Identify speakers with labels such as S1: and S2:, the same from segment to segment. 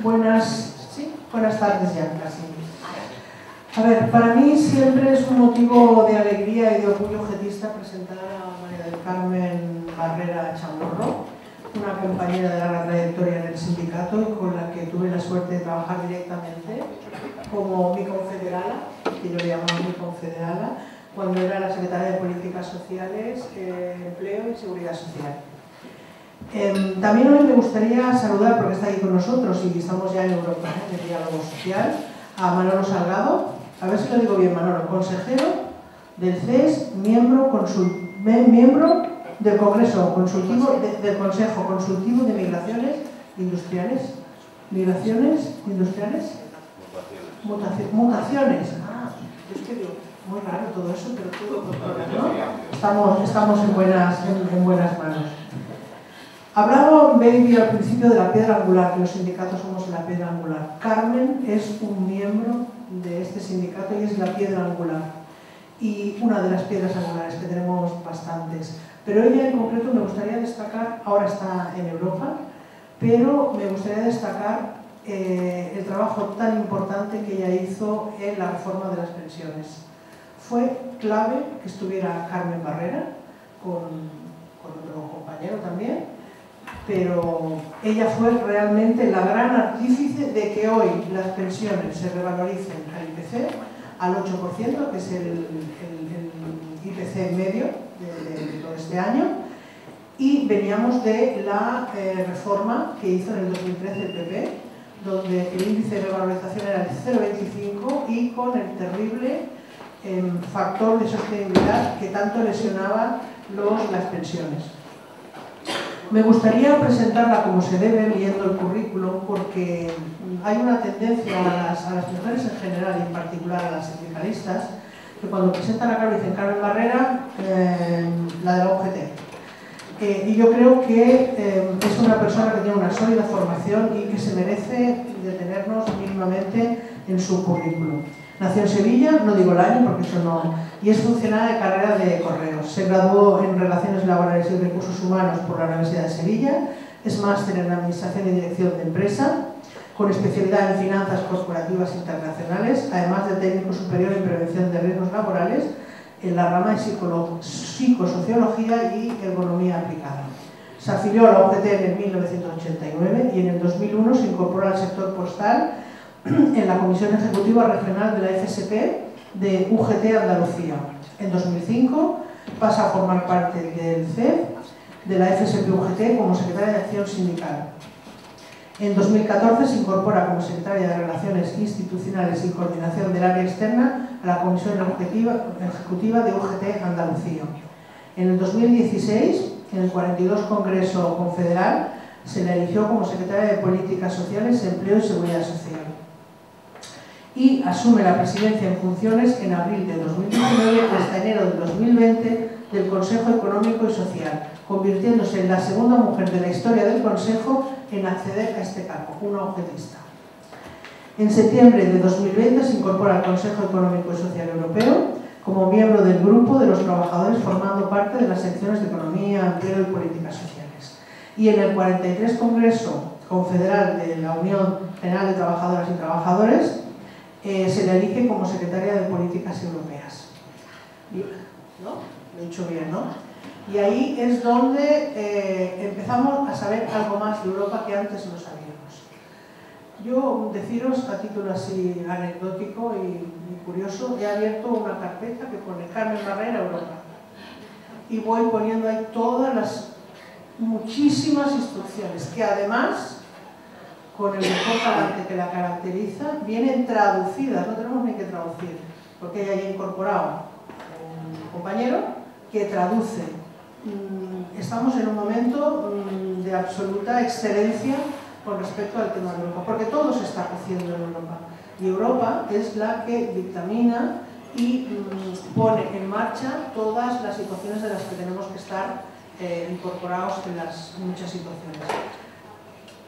S1: Buenas, sí, buenas tardes ya casi. A ver, para mí siempre es un motivo de alegría y de orgullo objetista presentar a María del Carmen Barrera Chamorro, una compañera de larga trayectoria en el sindicato y con la que tuve la suerte de trabajar directamente como mi confederala, que yo le llamaba mi confederala, cuando era la secretaria de Políticas Sociales, eh, Empleo y Seguridad Social. Eh, también hoy me gustaría saludar, porque está aquí con nosotros y estamos ya en Europa, ¿eh? en el diálogo social, a Manolo Salgado, a ver si lo digo bien, Manolo, consejero del CES, miembro, consul, miembro del Congreso Consultivo, de, del Consejo Consultivo de Migraciones Industriales. ¿Migraciones industriales? Mutaciones. Mutaciones. Ah, es que digo, muy raro todo eso, pero todo ¿no? Estamos, estamos en, buenas, en, en buenas manos. Hablaba Baby al principio de la piedra angular, que los sindicatos somos la piedra angular. Carmen es un miembro de este sindicato y es la piedra angular. Y una de las piedras angulares, que tenemos bastantes. Pero ella en concreto me gustaría destacar, ahora está en Europa, pero me gustaría destacar eh, el trabajo tan importante que ella hizo en la reforma de las pensiones. Fue clave que estuviera Carmen Barrera, con, con otro compañero también, pero ella fue realmente la gran artífice de que hoy las pensiones se revaloricen al IPC, al 8%, que es el, el, el IPC medio de, este año, y veníamos de la eh, reforma que hizo en el 2013 el PP, donde el índice de revalorización era el 0,25 y con el terrible eh, factor de sostenibilidad que tanto lesionaba las pensiones. Me gustaría presentarla como se debe, leyendo el currículum, porque hay una tendencia a las, a mujeres en general y en particular a las sindicalistas, que cuando presentan a Carmen dicen Carmen Barrera, eh, la de la UGT. Eh, y yo creo que eh, es una persona que tiene una sólida formación y que se merece detenernos mínimamente en su currículum. Nació en Sevilla, no digo el año porque eso no... Y es funcionaria de carrera de correos. Se graduó en Relaciones Laborales y Recursos Humanos por la Universidad de Sevilla. Es máster en Administración y Dirección de Empresa, con especialidad en Finanzas Corporativas Internacionales, además de técnico superior en Prevención de Riesgos Laborales en la rama de psicosociología y economía aplicada. Se afilió a la UGT en el 1989 y en el 2001 se incorporó al sector postal en la Comisión Ejecutiva Regional de la FSP de UGT Andalucía. En 2005 pasa a formar parte del CEF de la FSP UGT como secretaria de Acción Sindical. En 2014 se incorpora como secretaria de Relaciones Institucionales y Coordinación del Área Externa a la Comisión Ejecutiva de UGT Andalucía. En el 2016, en el 42 Congreso Confederal, se la eligió como secretaria de Políticas Sociales, Empleo y Seguridad Social y asume la presidencia en funciones en abril de 2019 hasta enero de 2020 del Consejo Económico y Social, convirtiéndose en la segunda mujer de la historia del Consejo en acceder a este cargo, una objetista. En septiembre de 2020 se incorpora al Consejo Económico y Social Europeo como miembro del grupo de los trabajadores formando parte de las secciones de Economía, Empleo y Políticas Sociales. Y en el 43 Congreso Confederal de la Unión General de Trabajadoras y Trabajadores eh, se le elige como secretaria de Políticas Europeas. ¿No? Lo he dicho bien, ¿no? Y ahí es donde eh, empezamos a saber algo más de Europa que antes no sabíamos. Yo, deciros a título así anecdótico y, y curioso, he abierto una carpeta que pone Carmen Barrera Europa. Y voy poniendo ahí todas las muchísimas instrucciones que además con el mejor que la caracteriza, vienen traducidas, no tenemos ni que traducir, porque ella ha incorporado un compañero que traduce. Mm, estamos en un momento mm, de absoluta excelencia con respecto al tema de Europa, porque todo se está haciendo en Europa. Y Europa es la que dictamina y mm, pone en marcha todas las situaciones de las que tenemos que estar eh, incorporados en las muchas situaciones.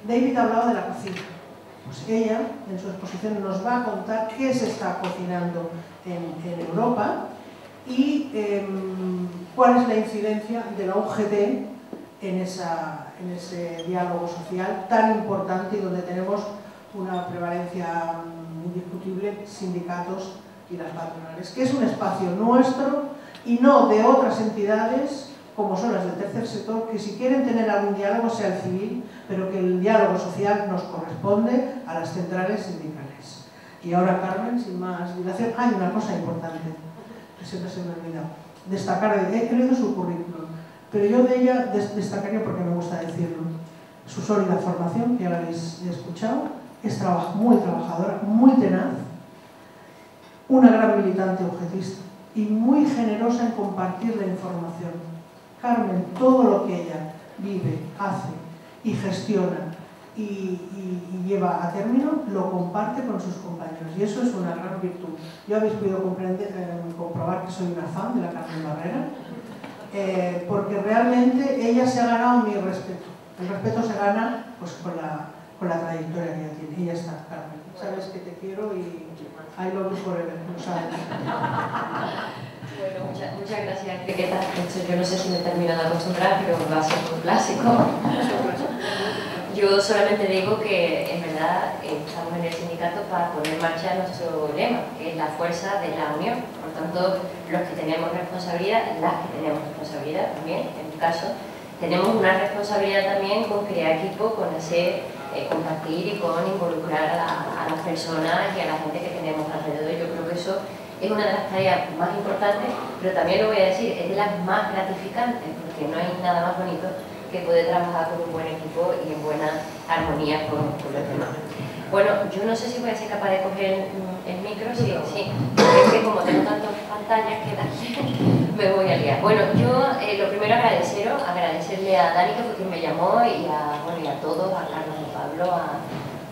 S1: David hablaba de la cocina. Pues ella, en su exposición, nos va a contar qué se está cocinando en, Europa y eh, cuál es la incidencia de la UGT en, en ese diálogo social tan importante y donde tenemos una prevalencia mm, indiscutible sindicatos y las patronales, que es un espacio nuestro y no de otras entidades como son las del tercer sector, que si quieren tener algún diálogo sea el civil, pero que el diálogo social nos corresponde a las centrales sindicales. Y ahora, Carmen, sin más dilación, hay una cosa importante, que siempre se me olvida, destacar, he leído su currículum, pero yo de ella destacaría, porque me gusta decirlo, su sólida formación, que ya la habéis escuchado, es muy trabajadora, muy tenaz, una gran militante objetista y muy generosa en compartir la información Carmen, todo lo que ella vive, hace y gestiona y, lleva a término, lo comparte con sus compañeros. Y eso es una gran virtud. Yo habéis podido comprender, eh, comprobar que soy una fan de la Carmen Barrera, eh, porque realmente ella se ha ganado mi respeto. El respeto se gana pues, con, la, con la trayectoria que ella tiene. Y ya está, Carmen. Sabes que te quiero y I love you forever, lo sabes.
S2: Bueno, muchas, muchas gracias, yo no sé si me termino de acostumbrar, pero va a ser un clásico. Yo solamente digo que, en verdad, estamos en el sindicato para poner en marcha nuestro lema, que es la fuerza de la unión. Por tanto, los que tenemos responsabilidad, las que tenemos responsabilidad también, en mi caso, tenemos una responsabilidad también con crear equipo, con hacer eh, compartir y con involucrar a, a, las personas y a la gente que tenemos alrededor. Yo creo que eso es una de las tareas más importantes, pero también lo voy a decir, es de las más gratificantes, porque no hay nada más bonito que poder trabajar con un buen equipo y en buena armonía con, los demás. Bueno, yo no sé si voy a ser capaz de coger el, micro, sí, sí, es que como tengo tantas pantallas que me voy a liar. Bueno, yo eh, lo primero agradeceros, agradecerle a Dani que fue me llamó y a, bueno, a todos, a Carlos y Pablo, a,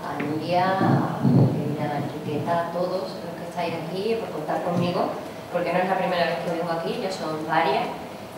S2: a Nuria, a, a Enriqueta, a todos, estáis aquí, por contar conmigo, porque no es la primera vez que vengo aquí, ya son varias.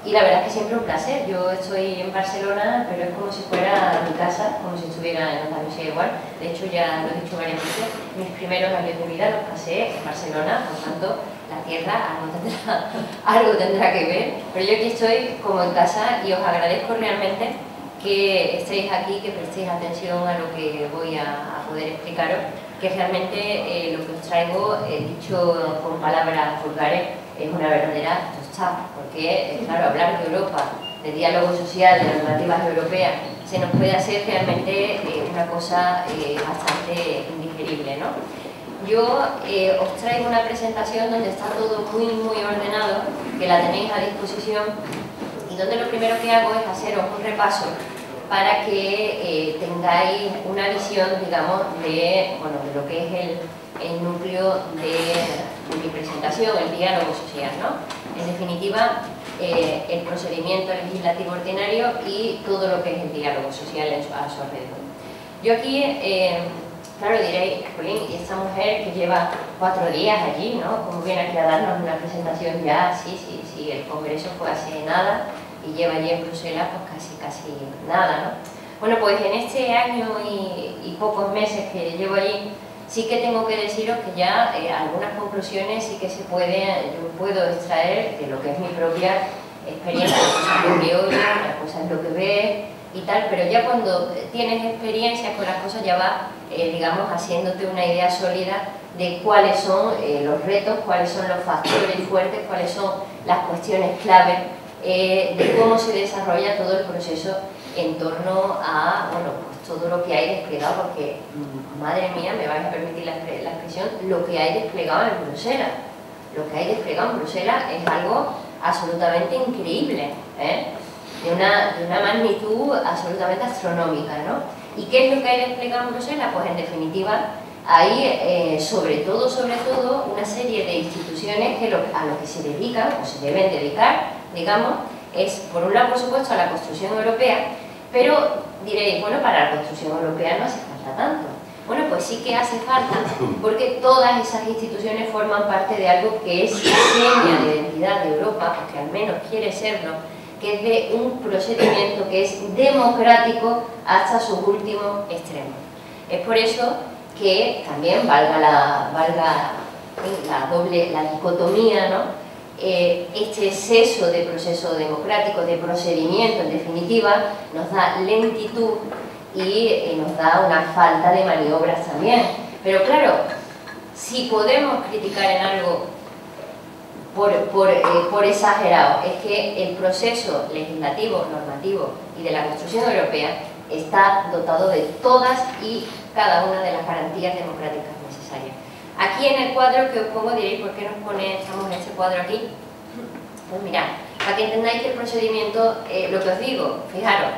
S2: Y la verdad es que siempre un placer. Yo estoy en Barcelona, pero es como si fuera mi casa, como si estuviera en Andalucía igual. De hecho, ya lo he dicho varias veces, mis primeros años de vida los pasé en Barcelona, por tanto, la tierra algo tendrá, algo tendrá que ver. Pero yo aquí estoy como en casa y os agradezco realmente que estéis aquí, que prestéis atención a lo que voy a, a poder explicaros que realmente eh, lo que os traigo, eh, dicho con palabras vulgares, es una verdadera tostada, porque, eh, claro, hablar de Europa, de diálogo social, de normativas europeas, se nos puede hacer realmente una cosa bastante indigerible, ¿no? Yo os traigo una presentación donde está todo muy, muy ordenado, que la tenéis a disposición, y donde lo primero que hago es haceros un repaso para que eh, tengáis una visión, digamos, de, bueno, de lo que es el, el núcleo de, mi presentación, el diálogo social, ¿no? En definitiva, eh, el procedimiento legislativo ordinario y todo lo que es el diálogo social a su alrededor. Yo aquí, eh, claro, diréis, y esta mujer que lleva cuatro días allí, ¿no? Como viene aquí a darnos una presentación ya, sí, sí, sí, el congreso fue hace nada, y lleva allí en Bruselas pues casi, casi nada, ¿no? Bueno, pues en este año y, pocos meses que llevo allí, sí que tengo que deciros que ya eh, algunas conclusiones sí que se puede, yo puedo extraer de lo que es mi propia experiencia, cosas lo que oyes, las cosas lo que ves y tal, pero ya cuando tienes experiencia con las cosas ya va, eh, digamos, haciéndote una idea sólida de cuáles son eh, los retos, cuáles son los factores fuertes, cuáles son las cuestiones clave eh, de cómo se desarrolla todo el proceso en torno a bueno, pues todo lo que hay desplegado, porque, mm, madre mía, me vais a permitir la, expresión, lo que hay desplegado en Bruselas. Lo que hay desplegado en Bruselas es algo absolutamente increíble, ¿eh? de, una, de una magnitud absolutamente astronómica. ¿no? ¿Y qué es lo que hay desplegado en Bruselas? Pues en definitiva hay eh, sobre todo, sobre todo, una serie de instituciones que a lo que se dedican o se deben dedicar digamos, es por un lado, por supuesto, la construcción europea, pero diréis, bueno, para la construcción europea no hace falta tanto. Bueno, pues sí que hace falta, porque todas esas instituciones forman parte de algo que es la seña de identidad de Europa, porque al menos quiere serlo, que es de un procedimiento que es democrático hasta su último extremo. Es por eso que también valga la, valga la doble, la dicotomía, ¿no? Eh, este exceso de proceso democrático, de procedimiento en definitiva, nos da lentitud y eh, nos da una falta de maniobras también. Pero claro, si podemos criticar en algo eh, por, exagerado, es que el proceso legislativo, normativo y de la construcción europea está dotado de todas y cada una de las garantías democráticas necesarias. Aquí en el cuadro que os pongo diréis, ¿por qué nos ponemos en ese cuadro aquí? Pues mirad, para que entendáis que el procedimiento, eh, lo que os digo, fijaros,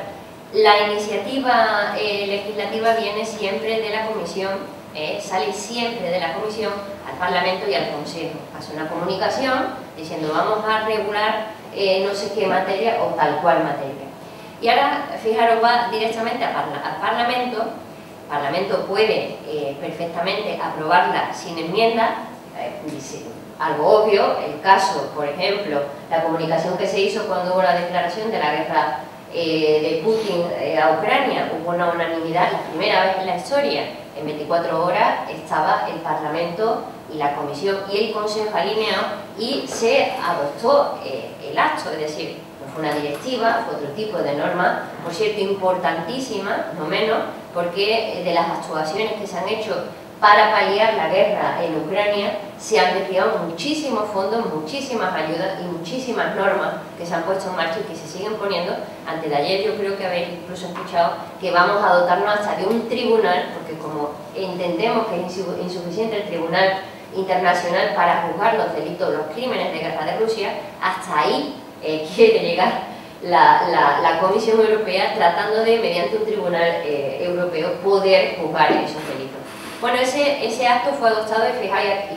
S2: la iniciativa eh, legislativa viene siempre de la Comisión, eh, sale siempre de la Comisión al Parlamento y al Consejo. Hace una comunicación diciendo vamos a regular no sé qué materia o tal cual materia. Y ahora, fijaros, va directamente al Parlamento. Parlamento puede perfectamente aprobarla sin enmienda, algo obvio, el caso, por ejemplo, la comunicación que se hizo cuando hubo la declaración de la guerra eh, de Putin eh, a Ucrania, hubo una unanimidad, la primera vez en la historia, en 24 horas estaba el Parlamento y la Comisión y el Consejo alineados y se adoptó eh, el acto, es decir, fue una directiva, fue otro tipo de norma, por cierto importantísima, no menos, porque de las actuaciones que se han hecho para paliar la guerra en Ucrania se han desviado muchísimos fondos, muchísimas ayudas y muchísimas normas que se han puesto en marcha y que se siguen poniendo. Antes de ayer yo creo que habéis incluso escuchado que vamos a dotarnos hasta de un tribunal, porque como entendemos que es insuficiente el tribunal internacional para juzgar los delitos, los crímenes de guerra de Rusia, hasta ahí eh, quiere llegar la, Comisión Europea tratando de, mediante un tribunal eh, europeo, poder juzgar esos delitos. Bueno, ese, ese acto fue adoptado y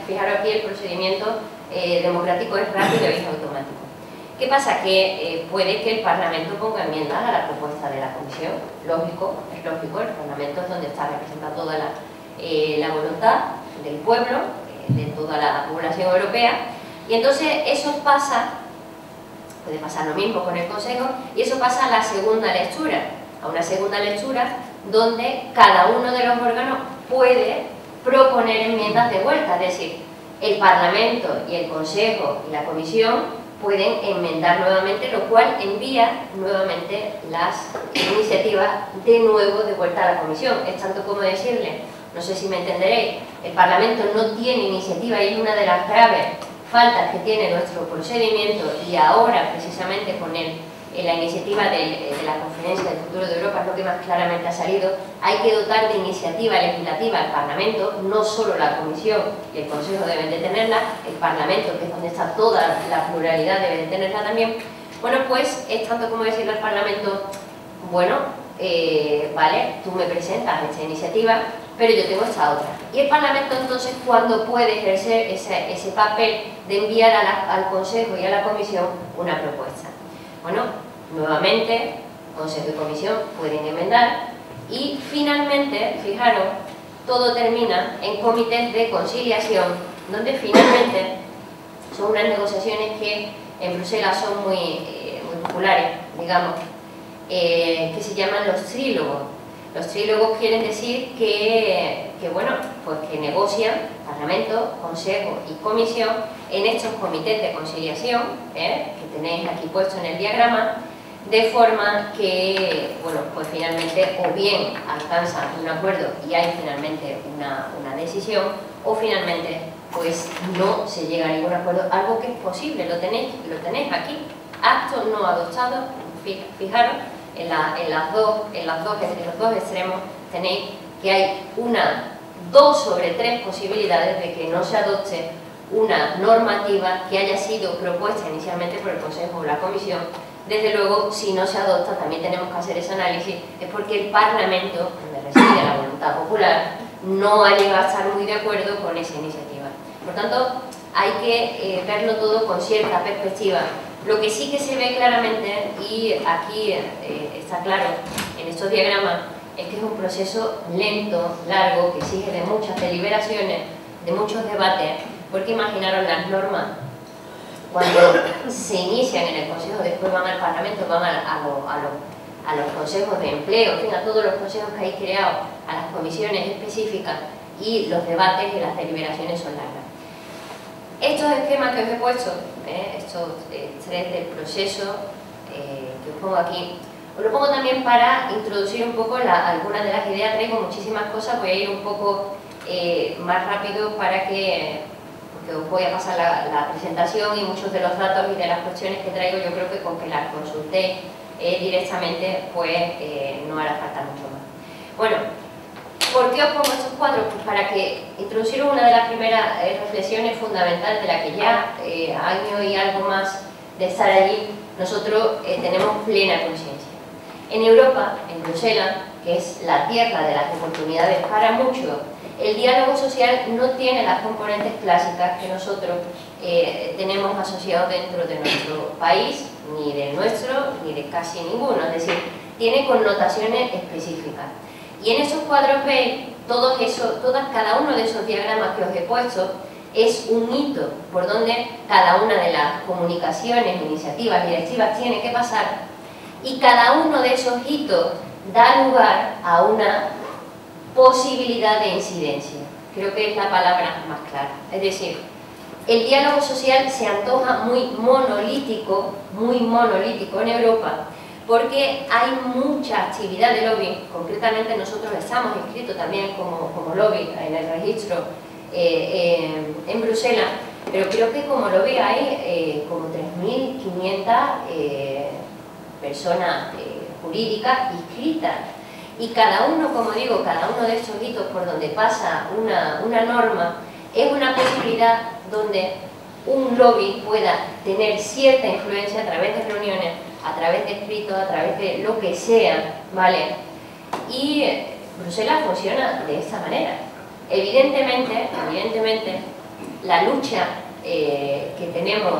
S2: fijaros, aquí el procedimiento eh, democrático es rápido y es automático. ¿Qué pasa? Que eh, puede que el Parlamento ponga enmiendas a la propuesta de la Comisión, lógico, es lógico, el Parlamento es donde está representada toda la, la voluntad del pueblo, de toda la población europea, y entonces eso pasa, puede pasar lo mismo con el Consejo, y eso pasa a la segunda lectura, a una segunda lectura donde cada uno de los órganos puede proponer enmiendas de vuelta, es decir, el Parlamento y el Consejo y la Comisión pueden enmendar nuevamente, lo cual envía nuevamente las iniciativas de nuevo de vuelta a la Comisión. Es tanto como decirle, no sé si me entenderéis, el Parlamento no tiene iniciativa y es una de las graves faltas que tiene nuestro procedimiento y ahora precisamente con el en la iniciativa de, la Conferencia del Futuro de Europa es lo que más claramente ha salido, hay que dotar de iniciativa legislativa al Parlamento, no solo la Comisión y el Consejo deben de tenerla, el Parlamento, que es donde está toda la pluralidad, debe de tenerla también. Bueno, pues es tanto como decirle al Parlamento, bueno, eh, vale, tú me presentas esta iniciativa, pero yo tengo esta otra. Y el Parlamento entonces, cuando puede ejercer ese, papel de enviar al Consejo y a la Comisión una propuesta? Bueno, nuevamente, Consejo y Comisión pueden enmendar y finalmente, fijaros, todo termina en comités de conciliación, donde finalmente son unas negociaciones que en Bruselas son muy, eh, populares, digamos, eh, que se llaman los trílogos. Los trílogos quieren decir que, bueno, pues que negocian Parlamento, Consejo y Comisión en estos comités de conciliación, ¿eh? que tenéis aquí puesto en el diagrama, de forma que, bueno, pues finalmente o bien alcanzan un acuerdo y hay finalmente una, decisión, o finalmente pues no se llega a ningún acuerdo, algo que es posible, lo tenéis, lo tenéis aquí, actos no adoptados, fijaros, en, las dos, en, las dos, en los dos extremos tenéis que hay una, dos sobre tres posibilidades de que no se adopte una normativa que haya sido propuesta inicialmente por el Consejo o la Comisión desde luego, si no se adopta, también tenemos que hacer ese análisis, es porque el Parlamento, donde reside la voluntad popular, no ha llegado a estar muy de acuerdo con esa iniciativa. Por tanto, hay que eh, verlo todo con cierta perspectiva. Lo que sí que se ve claramente, y aquí eh, está claro en estos diagramas, es que es un proceso lento, largo, que exige de muchas deliberaciones, de muchos debates, porque imaginaron las normas cuando se inician en el Consejo, después van al Parlamento, van a, los consejos de empleo, en fin, a todos los consejos que hay creado, a las comisiones específicas y los debates y las deliberaciones son largas. Estos esquemas que os he puesto, ¿eh? estos eh, tres del proceso eh, que os pongo aquí, Os lo pongo también para introducir un poco algunas de las ideas, traigo muchísimas cosas, voy a ir un poco más rápido para que, os voy a pasar la, presentación y muchos de los datos y de las cuestiones que traigo yo creo que con que las consultéis eh, directamente pues no hará falta mucho más. Bueno, ¿por qué os pongo estos cuadros? Pues para que introducir una de las primeras reflexiones fundamentales de la que ya año y algo más de estar allí nosotros tenemos plena conciencia. En Europa, en Bruselas, que es la tierra de las oportunidades para muchos, el diálogo social no tiene las componentes clásicas que nosotros eh, tenemos asociados dentro de nuestro país, ni de nuestro, ni de casi ninguno, es decir, tiene connotaciones específicas. Y en esos cuadros veis, todos esos, todas, cada uno de esos diagramas que os he puesto es un hito por donde cada una de las comunicaciones, iniciativas, directivas tiene que pasar y cada uno de esos hitos da lugar a una posibilidad de incidencia. Creo que es la palabra más clara. Es decir, el diálogo social se antoja muy monolítico, muy monolítico en Europa, porque hay mucha actividad de lobby, concretamente nosotros estamos inscritos también como, como lobby en el registro eh, en Bruselas, pero creo que como lobby hay eh, como 3.500 persona eh, jurídica inscrita Y cada uno, como digo, cada uno de estos hitos por donde pasa una, una norma es una posibilidad donde un lobby pueda tener cierta influencia a través de reuniones, a través de escritos, a través de lo que sea, ¿vale? Y eh, Bruselas funciona de esta manera. Evidentemente, evidentemente, la lucha eh, que tenemos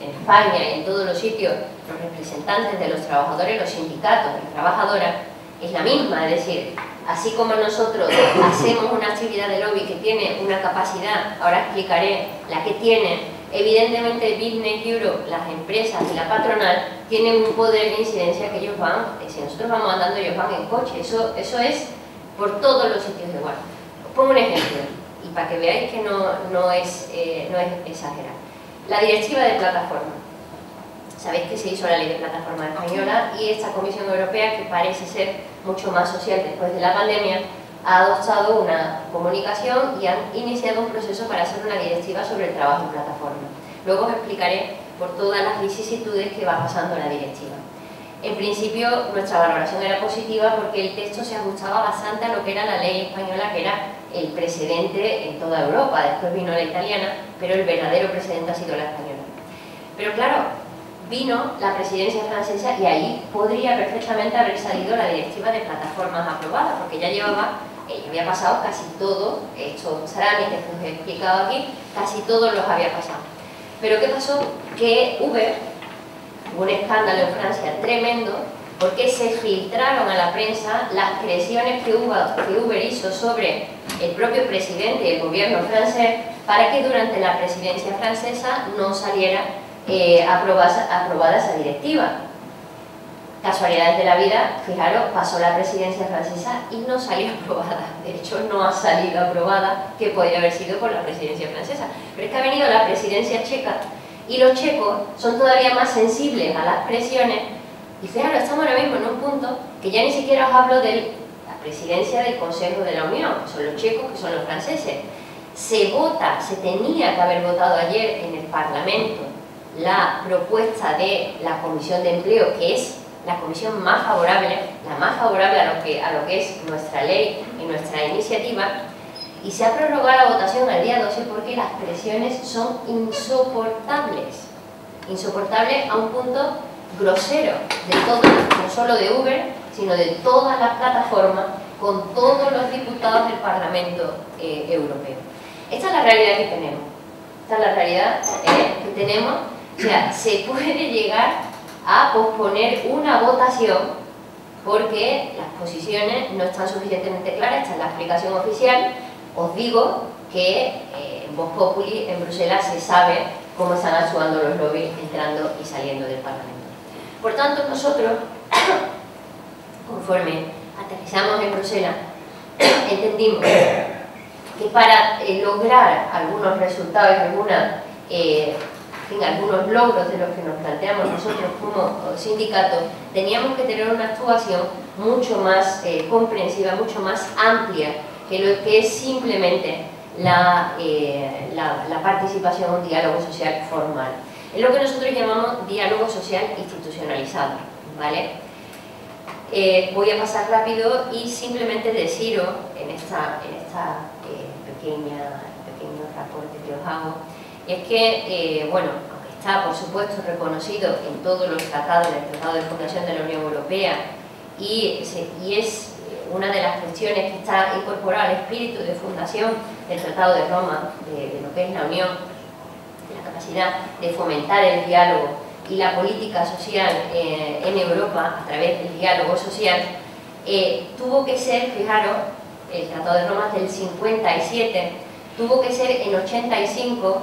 S2: en España y en todos los sitios, los representantes de los trabajadores, los sindicatos y trabajadoras, es la misma, es decir, así como nosotros hacemos una actividad de lobby que tiene una capacidad, ahora explicaré la que tiene, evidentemente Business Europe, las empresas y la patronal tienen un poder de incidencia que ellos van, si nosotros vamos andando ellos van en coche, eso, eso es por todos los sitios de igual. Os pongo un ejemplo, y para que veáis que no, no, es, eh, no es exagerado. La directiva de plataforma. Sabéis que se hizo la ley de plataforma española y esta Comisión Europea, que parece ser mucho más social después de la pandemia, ha adoptado una comunicación y han iniciado un proceso para hacer una directiva sobre el trabajo en plataforma. Luego os explicaré por todas las vicisitudes que va pasando la directiva. En principio nuestra valoración era positiva porque el texto se ajustaba bastante a lo que era la ley española, que era el precedente en toda Europa, después vino la italiana, pero el verdadero precedente ha sido la española. Pero claro, vino la presidencia francesa y ahí podría perfectamente haber salido la directiva de plataformas aprobada, porque ya llevaba, eh, había pasado casi todo, estos trámites que os he explicado aquí, casi todos los había pasado. Pero ¿qué pasó? Que Uber, hubo un escándalo en Francia tremendo, porque se filtraron a la prensa las creaciones que Uber hizo sobre el propio presidente y el gobierno francés para que durante la presidencia francesa no saliera eh, aprobada esa directiva. Casualidades de la vida, fijaros, pasó la presidencia francesa y no salió aprobada. De hecho, no ha salido aprobada, que podría haber sido por la presidencia francesa. Pero es que ha venido la presidencia checa y los checos son todavía más sensibles a las presiones y fijaros, estamos ahora mismo en un punto que ya ni siquiera os hablo de la presidencia del Consejo de la Unión, que son los checos, que son los franceses. Se vota, se tenía que haber votado ayer en el Parlamento la propuesta de la Comisión de Empleo, que es la comisión más favorable, la más favorable a lo que, a lo que es nuestra ley y nuestra iniciativa, y se ha prorrogado la votación al día 12 porque las presiones son insoportables, insoportables a un punto grosero de todo, no solo de Uber, sino de todas las plataformas con todos los diputados del Parlamento eh, Europeo. Esta es la realidad que tenemos. Esta es la realidad eh, que tenemos. O sea, se puede llegar a posponer una votación porque las posiciones no están suficientemente claras, esta es la explicación oficial. Os digo que eh, en Vox Populi, en Bruselas, se sabe cómo están actuando los lobbies entrando y saliendo del Parlamento. Por tanto, nosotros, conforme aterrizamos en Bruselas, entendimos que para eh, lograr algunos resultados y alguna eh, fin, algunos logros de los que nos planteamos nosotros como sindicatos, teníamos que tener una actuación mucho más eh, comprensiva, mucho más amplia que lo que es simplemente la, eh, la, la participación en un diálogo social formal. Es lo que nosotros llamamos diálogo social institucionalizado, ¿vale? Eh, voy a pasar rápido y simplemente deciros en esta, en esta eh, pequeña, pequeño reporte que os hago, es que, eh, bueno, está por supuesto reconocido en todos los tratados, en el Tratado de Fundación de la Unión Europea, y, y es una de las cuestiones que está incorporada al espíritu de fundación del Tratado de Roma, de, de lo que es la Unión, la capacidad de fomentar el diálogo y la política social eh, en Europa a través del diálogo social eh, tuvo que ser, fijaros, el Tratado de Roma del 57, tuvo que ser en 85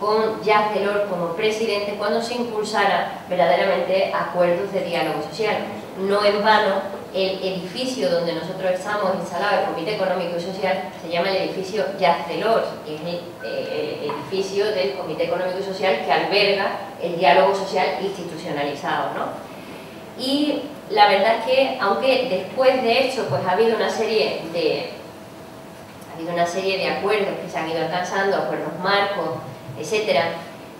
S2: con Jacques Delors como presidente cuando se impulsara verdaderamente acuerdos de diálogo social. No en vano el edificio donde nosotros estamos instalados, el Comité Económico y Social, se llama el edificio Jacques Delors, y es eh, el, edificio del Comité Económico y Social que alberga el diálogo social institucionalizado. ¿no? Y la verdad es que, aunque después de esto pues, ha habido una serie de ha habido una serie de acuerdos que se han ido alcanzando, acuerdos marcos, etcétera,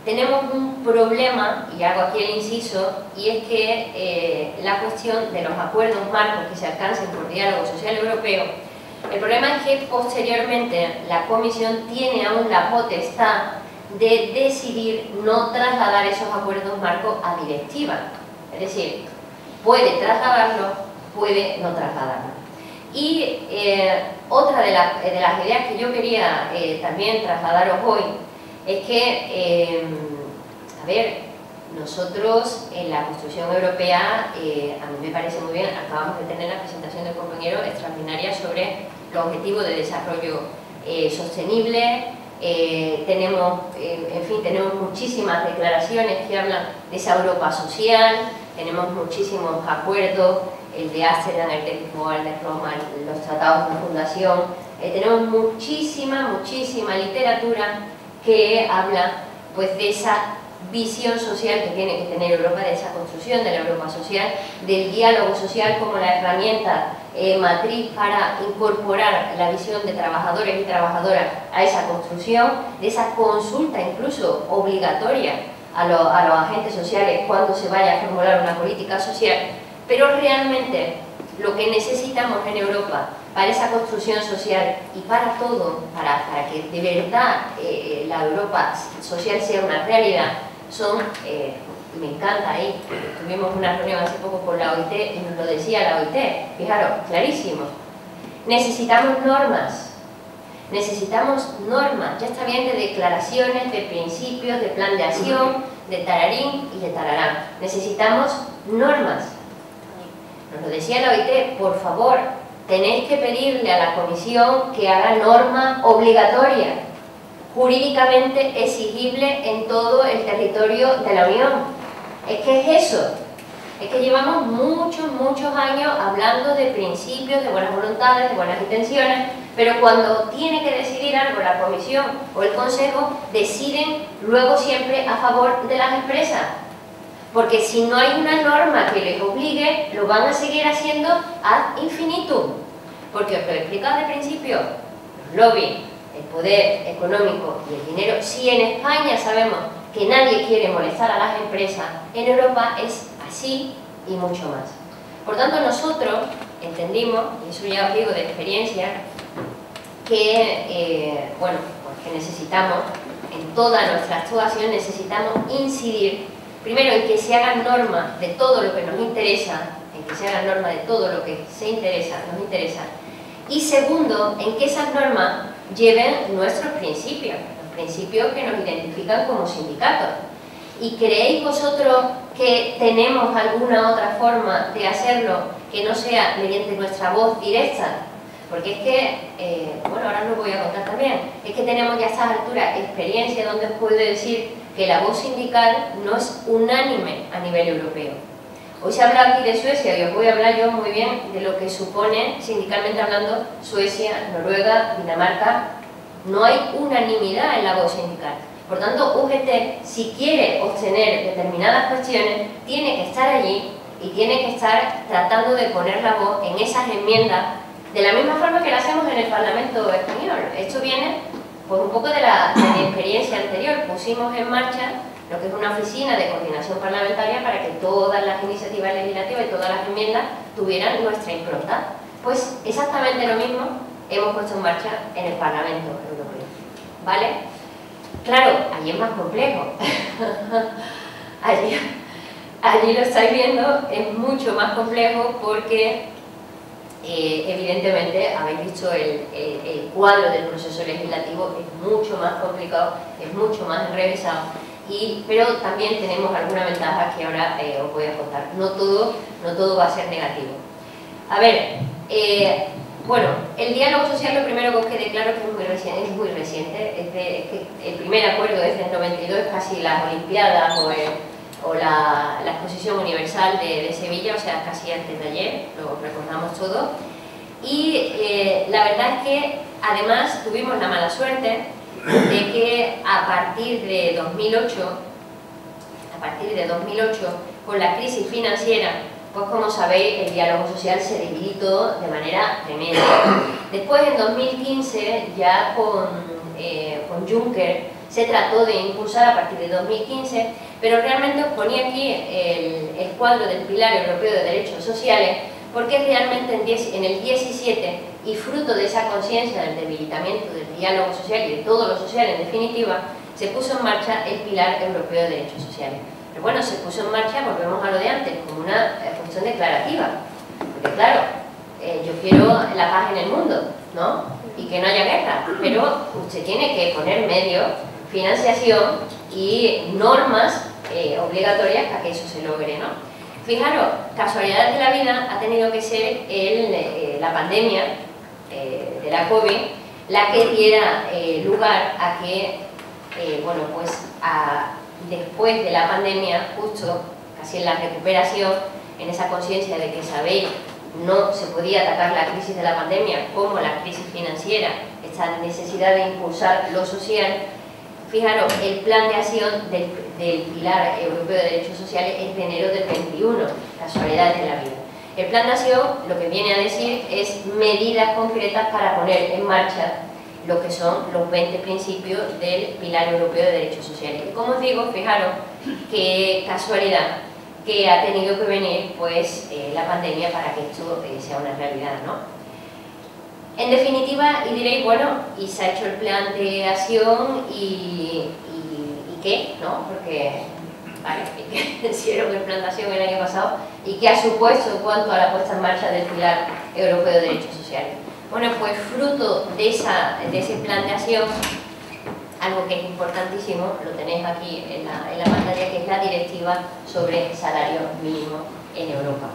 S2: tenemos un problema, y hago aquí el inciso, y es que eh, la cuestión de los acuerdos marcos que se alcancen por diálogo social europeo, el problema es que posteriormente la Comisión tiene aún la potestad de decidir no trasladar esos acuerdos marcos a directiva. Es decir, puede trasladarlo, puede no trasladarlo. Y eh, otra de, de, las ideas que yo quería eh, también trasladaros hoy es que, em, a ver, nosotros en la construcción europea, eh, a mí me parece muy bien, acabamos de tener la presentación del compañero extraordinaria sobre los objetivos de desarrollo eh, sostenible, eh, tenemos, en fin, tenemos muchísimas declaraciones que hablan de esa Europa social, tenemos muchísimos acuerdos, el de Ámsterdam, el de Lisboa, el de Roma, los tratados de fundación, tenemos muchísima, muchísima literatura que habla pues, de esa visión social que tiene que tener Europa, de esa construcción de la Europa social, del diálogo social como la herramienta eh, matriz para incorporar la visión de trabajadores y trabajadoras a esa construcción, de esa consulta incluso obligatoria a, a los agentes sociales cuando se vaya a formular una política social, pero realmente lo que necesitamos en Europa para esa construcción social y para todo, para, para que de verdad eh, la Europa social sea una realidad, son, eh, me encanta ahí, tuvimos una reunión hace poco con la OIT y nos lo decía la OIT, fijaros, clarísimo, necesitamos normas, necesitamos normas, ya está bien de declaraciones, de principios, de plan de acción, de tararín y de tararán, necesitamos normas, nos lo decía la OIT, por favor, tenéis que pedirle a la Comisión que haga norma obligatoria, jurídicamente exigible en todo el territorio de la Unión. Es que es eso, es que llevamos muchos, muchos años hablando de principios, de buenas voluntades, de buenas intenciones, pero cuando tiene que decidir algo la Comisión o el Consejo, deciden luego siempre a favor de las empresas porque si no hay una norma que les obligue, lo van a seguir haciendo ad infinitum. Porque os lo he explicado al principio, los lobbies, el poder económico y el dinero, si en España sabemos que nadie quiere molestar a las empresas, en Europa es así y mucho más. Por tanto, nosotros entendimos, y eso ya os digo de experiencia, que, eh, bueno, pues que necesitamos, en toda nuestra actuación necesitamos incidir primero en que se hagan normas de todo lo que nos interesa, en que se hagan normas de todo lo que se interesa, nos interesa, y segundo, en que esas normas lleven nuestros principios, los principios que nos identifican como sindicatos. ¿Y creéis vosotros que tenemos alguna otra forma de hacerlo que no sea mediante nuestra voz directa? Porque es que, eh, bueno, ahora lo voy a contar también, es que tenemos ya a estas alturas experiencia donde os puedo decir que la voz sindical no es unánime a nivel europeo. Hoy se habla aquí de Suecia y os voy a hablar yo muy bien de lo que supone, sindicalmente hablando, Suecia, Noruega, Dinamarca. No hay unanimidad en la voz sindical. Por tanto, UGT, si quiere obtener determinadas cuestiones, tiene que estar allí y tiene que estar tratando de poner la voz en esas enmiendas de la misma forma que lo hacemos en el Parlamento Español. Esto viene pues, un poco de la, experiencia anterior. Pusimos en marcha lo que es una oficina de coordinación parlamentaria para que todas las iniciativas legislativas y todas las enmiendas tuvieran nuestra impronta. Pues exactamente lo mismo hemos puesto en marcha en el Parlamento Europeo. ¿Vale? Claro, allí es más complejo. allí, allí lo estáis viendo, es mucho más complejo porque eh, evidentemente habéis visto el, el, cuadro del proceso legislativo, es mucho más complicado, es mucho más enrevesado y, pero también tenemos alguna ventaja que ahora eh, os voy a contar. No todo, no todo va a ser negativo. A ver, eh, bueno, el diálogo social lo primero que os quede claro que es muy reciente, es muy reciente es que el primer acuerdo es del 92, casi las Olimpiadas o, la, la, Exposición Universal de, de, Sevilla, o sea, casi antes de ayer, lo recordamos todo. Y eh, la verdad es que además tuvimos la mala suerte de que a partir de 2008, a partir de 2008, con la crisis financiera, pues como sabéis, el diálogo social se debilitó de manera tremenda. Después, en 2015, ya con, eh, con Juncker, se trató de impulsar a partir de 2015, pero realmente os ponía aquí el, el cuadro del Pilar Europeo de Derechos Sociales, porque realmente en, en el 17 y fruto de esa conciencia del debilitamiento del diálogo social y de todo lo social en definitiva, se puso en marcha el Pilar Europeo de Derechos Sociales. Pero bueno, se puso en marcha, volvemos a lo de antes, como una cuestión declarativa. Porque claro, eh, yo quiero la paz en el mundo, ¿no? Y que no haya guerra, pero usted tiene que poner medios, financiación y normas eh, obligatorias para que eso se logre, ¿no? Fijaros, casualidad de la vida ha tenido que ser el, la pandemia eh, de la COVID la que diera eh, lugar a que, eh, bueno, pues después de la pandemia, justo casi en la recuperación, en esa conciencia de que sabéis no se podía atacar la crisis de la pandemia como la crisis financiera, esta necesidad de impulsar lo social, fijaros, el plan de acción del, Pilar Europeo de Derechos Sociales es de enero del 21, casualidades de la vida. El plan de acción lo que viene a decir es medidas concretas para poner en marcha lo que son los 20 principios del Pilar Europeo de Derechos Sociales. Y como os digo, fijaros qué casualidad que ha tenido que venir pues, eh, la pandemia para que esto eh, sea una realidad. ¿no? En definitiva, y diréis, bueno, y se ha hecho el plan de acción y, y, qué, ¿no? Porque ¿vale? hicieron implantación el año pasado y que ha supuesto en cuanto a la puesta en marcha del Pilar Europeo de Derechos Sociales. Bueno, pues fruto de, esa, de ese plan de acción, algo que es importantísimo, lo tenéis aquí en la, en la pantalla, que es la directiva sobre salario mínimo en Europa.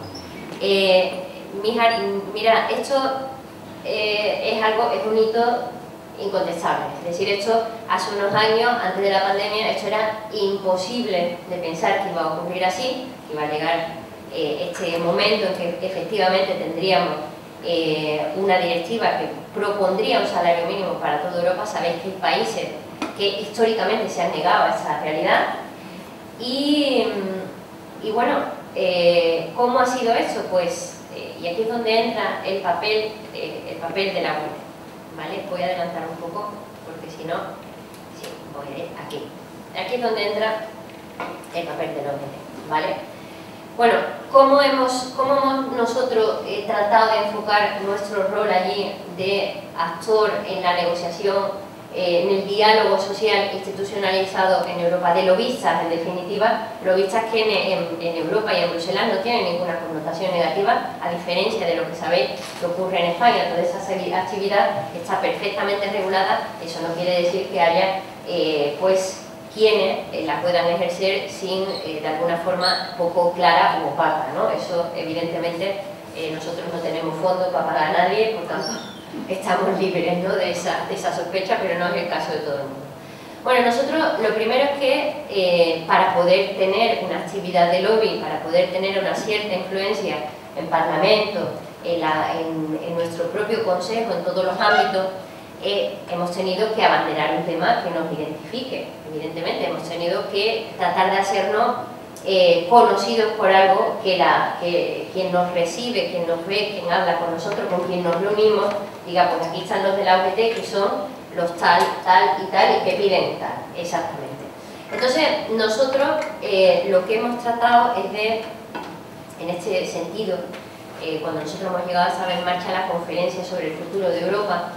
S2: Eh, mira, esto eh, es algo, es un hito incontestable. Es decir, esto hace unos años, antes de la pandemia, esto era imposible de pensar que iba a ocurrir así, que iba a llegar eh, este momento en que efectivamente tendríamos eh, una directiva que propondría un salario mínimo para toda Europa. Sabéis que hay países que históricamente se han negado a esa realidad. Y, y bueno, eh, ¿cómo ha sido eso? Pues, y aquí es donde entra el papel, el papel de la web ¿vale? Voy a adelantar un poco porque si no, sí, voy a ir aquí. Aquí es donde entra el papel del hombre, ¿vale? Bueno, ¿cómo hemos, cómo hemos nosotros eh, tratado de enfocar nuestro rol allí de actor en la negociación eh, en el diálogo social institucionalizado en Europa, de lobistas en definitiva, lobistas que en, en, Europa y en Bruselas no tienen ninguna connotación negativa, a diferencia de lo que sabéis que ocurre en España, toda esa actividad está perfectamente regulada, eso no quiere decir que haya eh, pues quienes eh, la puedan ejercer sin de alguna forma poco clara o opaca, ¿no? Eso evidentemente nosotros no tenemos fondos para pagar a nadie, por tanto estamos libres ¿no? de, esa, de, esa, sospecha, pero no es el caso de todo el mundo. Bueno, nosotros lo primero es que eh, para poder tener una actividad de lobby, para poder tener una cierta influencia en Parlamento, en, la, en, en nuestro propio Consejo, en todos los ámbitos, eh, hemos tenido que abanderar un tema que nos identifique, evidentemente, hemos tenido que tratar de hacernos eh, conocidos por algo que, la, que quien nos recibe, quien nos ve, quien habla con nosotros, con quien nos reunimos, diga, pues aquí están los de la UGT que son los tal, tal y tal y que piden tal, exactamente. Entonces, nosotros eh, lo que hemos tratado es de, en este sentido, eh, cuando nosotros hemos llegado a estar en marcha la conferencia sobre el futuro de Europa,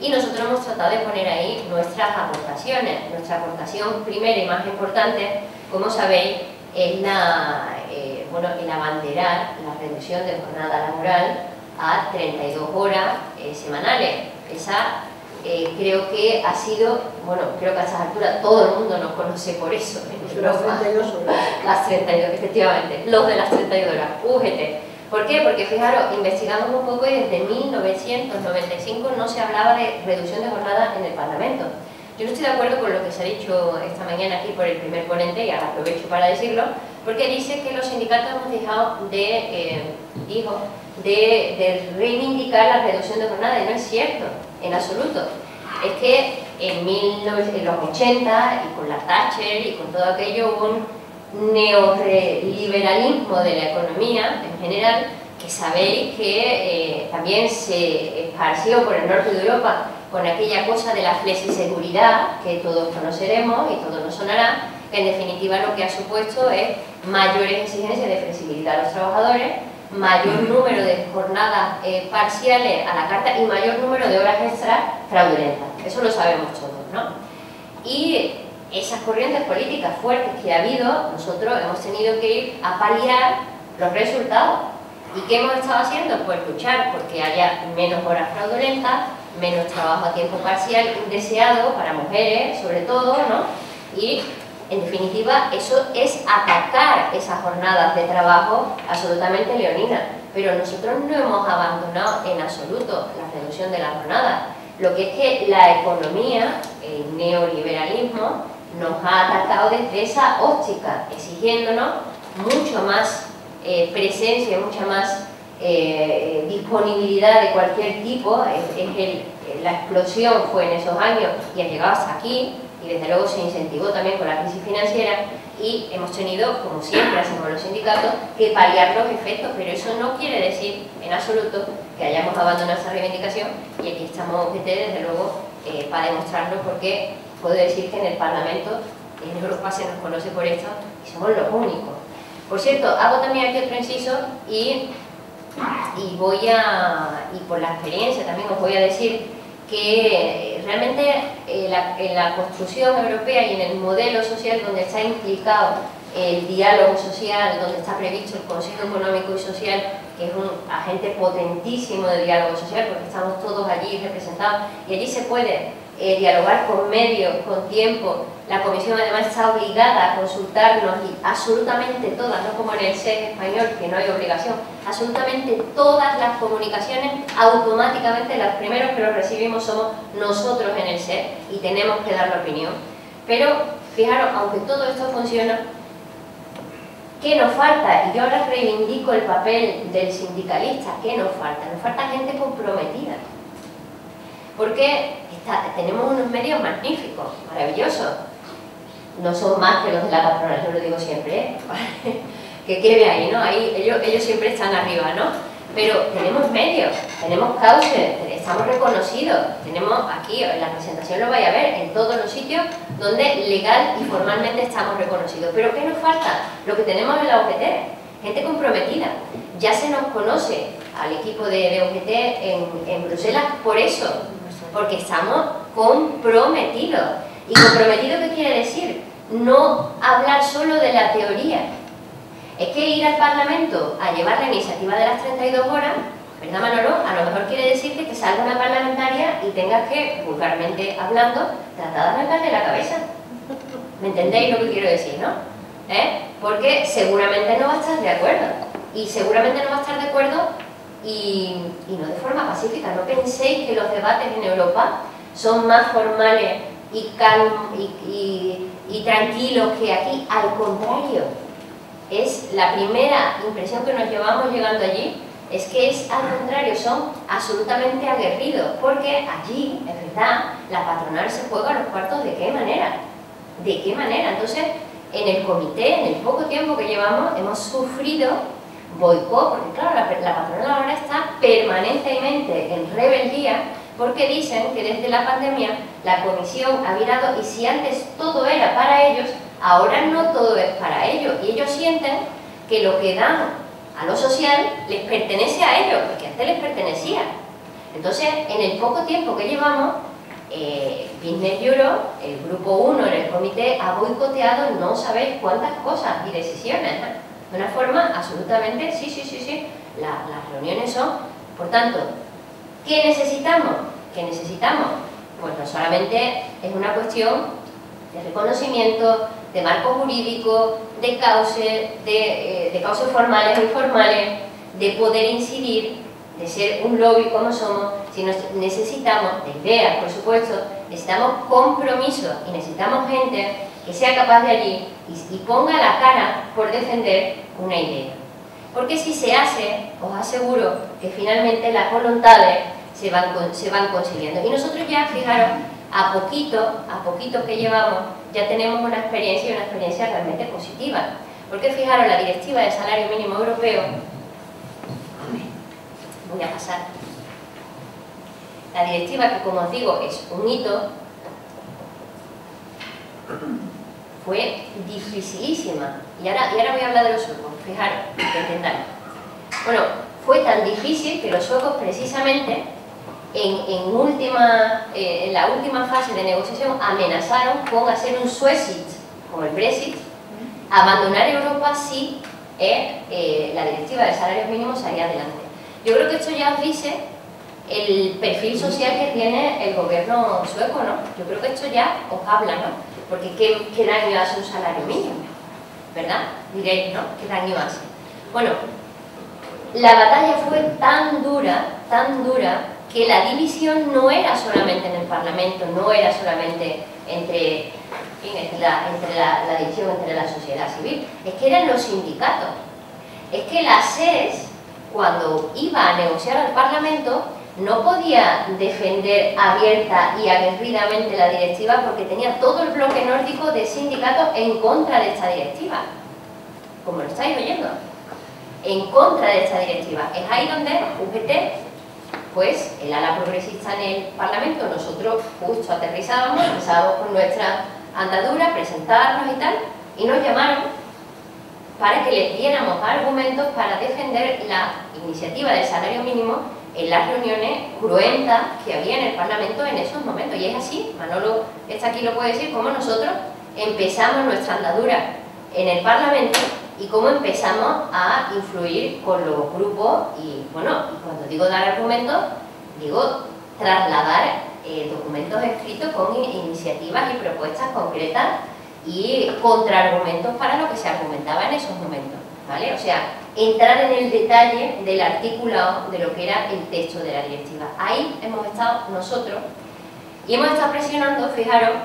S2: y nosotros hemos tratado de poner ahí nuestras aportaciones. Nuestra aportación primera y más importante, como sabéis, es la, eh, bueno, el abanderar la reducción de jornada laboral a 32 horas semanales. Esa eh, creo que ha sido, bueno, creo que a estas alturas todo el mundo nos conoce por eso.
S1: Las 32 horas.
S2: Las 32, efectivamente, los de las 32 horas, UGT. ¿Por qué? Porque fijaros, investigamos un poco y desde 1995 no se hablaba de reducción de jornada en el Parlamento. Yo no estoy de acuerdo con lo que se ha dicho esta mañana aquí por el primer ponente, y ahora aprovecho para decirlo, porque dice que los sindicatos hemos dejado de, eh, digo, de, reivindicar la reducción de jornada, y no es cierto en absoluto. Es que en, los 80 y con la Thatcher y con todo aquello hubo un neoliberalismo de la economía en general que sabéis que eh, también se esparció por el norte de Europa con aquella cosa de la flexiseguridad que todos conoceremos y todo nos sonará, que en definitiva lo que ha supuesto es mayores exigencias de flexibilidad a los trabajadores, mayor número de jornadas eh, parciales a la carta y mayor número de horas extras fraudulentas. Eso lo sabemos todos, ¿no? Y esas corrientes políticas fuertes que ha habido, nosotros hemos tenido que ir a paliar los resultados. ¿Y qué hemos estado haciendo? Pues luchar porque haya menos horas fraudulentas, menos trabajo a tiempo parcial indeseado para mujeres, sobre todo, ¿no? Y en definitiva, eso es atacar esas jornadas de trabajo absolutamente leoninas. Pero nosotros no hemos abandonado en absoluto la reducción de la jornada. Lo que es que la economía, el neoliberalismo, nos ha atacado desde esa óptica, exigiéndonos mucho más eh, presencia, mucha más eh, disponibilidad de cualquier tipo. la explosión fue en esos años y ha llegado hasta aquí y desde luego se incentivó también con la crisis financiera y hemos tenido, como siempre hacemos los sindicatos, que paliar los efectos, pero eso no quiere decir en absoluto que hayamos abandonado esa reivindicación y aquí estamos desde luego eh, para demostrarlo porque puedo decir que en el Parlamento en Europa se nos conoce por esto y somos los únicos. Por cierto, hago también aquí otro inciso y, y voy a, y por la experiencia también os voy a decir que realmente eh, en la construcción europea y en el modelo social donde está implicado el diálogo social, donde está previsto el Consejo Económico y Social, que es un agente potentísimo de diálogo social, porque estamos todos allí representados, y allí se puede eh, dialogar con medios, con tiempo. La comisión además está obligada a consultarnos y absolutamente todas, no como en el SED español, que no hay obligación, absolutamente todas las comunicaciones automáticamente, los primeros que los recibimos somos nosotros en el SED y tenemos que dar la opinión. Pero fijaros, aunque todo esto funciona, ¿qué nos falta? Y yo ahora reivindico el papel del sindicalista, ¿qué nos falta? Nos falta gente comprometida. Porque tenemos unos medios magníficos, maravillosos. No son más que los de la patronal, yo lo digo siempre, ¿eh? que quede ahí, ¿no? Ahí ellos, siempre están arriba, ¿no? Pero tenemos medios, tenemos cauces, estamos reconocidos, tenemos aquí, en la presentación lo vais a ver, en todos los sitios donde legal y formalmente estamos reconocidos. Pero ¿qué nos falta? Lo que tenemos en la OGT, gente comprometida. Ya se nos conoce al equipo de, OGT en Bruselas por eso, porque estamos comprometidos. ¿Y comprometido qué quiere decir? No hablar solo de la teoría. Es que ir al Parlamento a llevar la iniciativa de las 32 horas, ¿verdad Manolo? A lo mejor quiere decir que te salga una parlamentaria y tengas que, vulgarmente hablando, tratar de arrancarle la cabeza. ¿Me entendéis lo que quiero decir, no? ¿Eh? Porque seguramente no va a estar de acuerdo. Y seguramente no va a estar de acuerdo y, no de forma pacífica. No penséis que los debates en Europa son más formales y, y, tranquilos que aquí. Al contrario, es la primera impresión que nos llevamos llegando allí, es que es al contrario, son absolutamente aguerridos, porque allí, es verdad, la patronal se juega los cuartos de qué manera, de qué manera. Entonces, en el comité, en el poco tiempo que llevamos, hemos sufrido boicot, porque claro, la, la patronal ahora está permanentemente en rebeldía, porque dicen que desde la pandemia la comisión ha virado y si antes todo era para ellos, ahora no todo es para ellos. Y ellos sienten que lo que dan a lo social les pertenece a ellos, porque antes les pertenecía. Entonces, en el poco tiempo que llevamos, eh, Business Europe, el grupo 1 en el comité, ha boicoteado no sabéis cuántas cosas y decisiones, de una forma absolutamente, sí, sí, sí, sí, las reuniones son, por tanto, ¿qué necesitamos? ¿Qué necesitamos? Pues no solamente es una cuestión de reconocimiento, de marco jurídico, de cauces, de, eh, cauces formales e informales, de poder incidir, de ser un lobby como somos, si necesitamos de ideas, por supuesto, necesitamos compromiso y necesitamos gente que sea capaz de allí y, ponga la cara por defender una idea. Porque si se hace, os aseguro que finalmente las voluntades se van, se van consiguiendo. Y nosotros ya, fijaros, a poquito, a poquito que llevamos, ya tenemos una experiencia y una experiencia realmente positiva. Porque fijaros, la directiva de salario mínimo europeo, voy a pasar, la directiva que como os digo es un hito, fue dificilísima. Y ahora, y ahora voy a hablar de los suecos, fijaros, que entendáis. Bueno, fue tan difícil que los suecos precisamente en, última, eh, en la última fase de negociación amenazaron con hacer un Suezit, como el Brexit, abandonar Europa si eh, eh, la directiva de salarios mínimos salía adelante. Yo creo que esto ya os dice el perfil social que tiene el gobierno sueco, ¿no? Yo creo que esto ya os habla, ¿no? Porque ¿qué, qué daño hace un salario mínimo? ¿Verdad? Diréis, ¿no? ¿Qué daño hace? Bueno, la batalla fue tan dura, tan dura, que la división no era solamente en el Parlamento, no era solamente entre, la, entre la, división entre la sociedad civil, es que eran los sindicatos. Es que la SES, cuando iba a negociar al Parlamento, no podía defender abierta y aguerridamente la directiva porque tenía todo el bloque nórdico de sindicatos en contra de esta directiva. Como lo estáis oyendo. En contra de esta directiva. Es ahí donde UGT pues el ala progresista en el Parlamento, nosotros justo aterrizábamos, empezábamos con nuestra andadura, presentarnos y tal, y nos llamaron para que les diéramos argumentos para defender la iniciativa del salario mínimo en las reuniones cruentas que había en el Parlamento en esos momentos. Y es así, Manolo está aquí lo puede decir, como nosotros empezamos nuestra andadura en el Parlamento y cómo empezamos a influir con los grupos y, bueno, cuando digo dar argumentos, digo trasladar eh, documentos escritos con iniciativas y propuestas concretas y contraargumentos para lo que se argumentaba en esos momentos, O sea, entrar en el detalle del articulado de lo que era el texto de la directiva. Ahí hemos estado nosotros y hemos estado presionando, fijaros,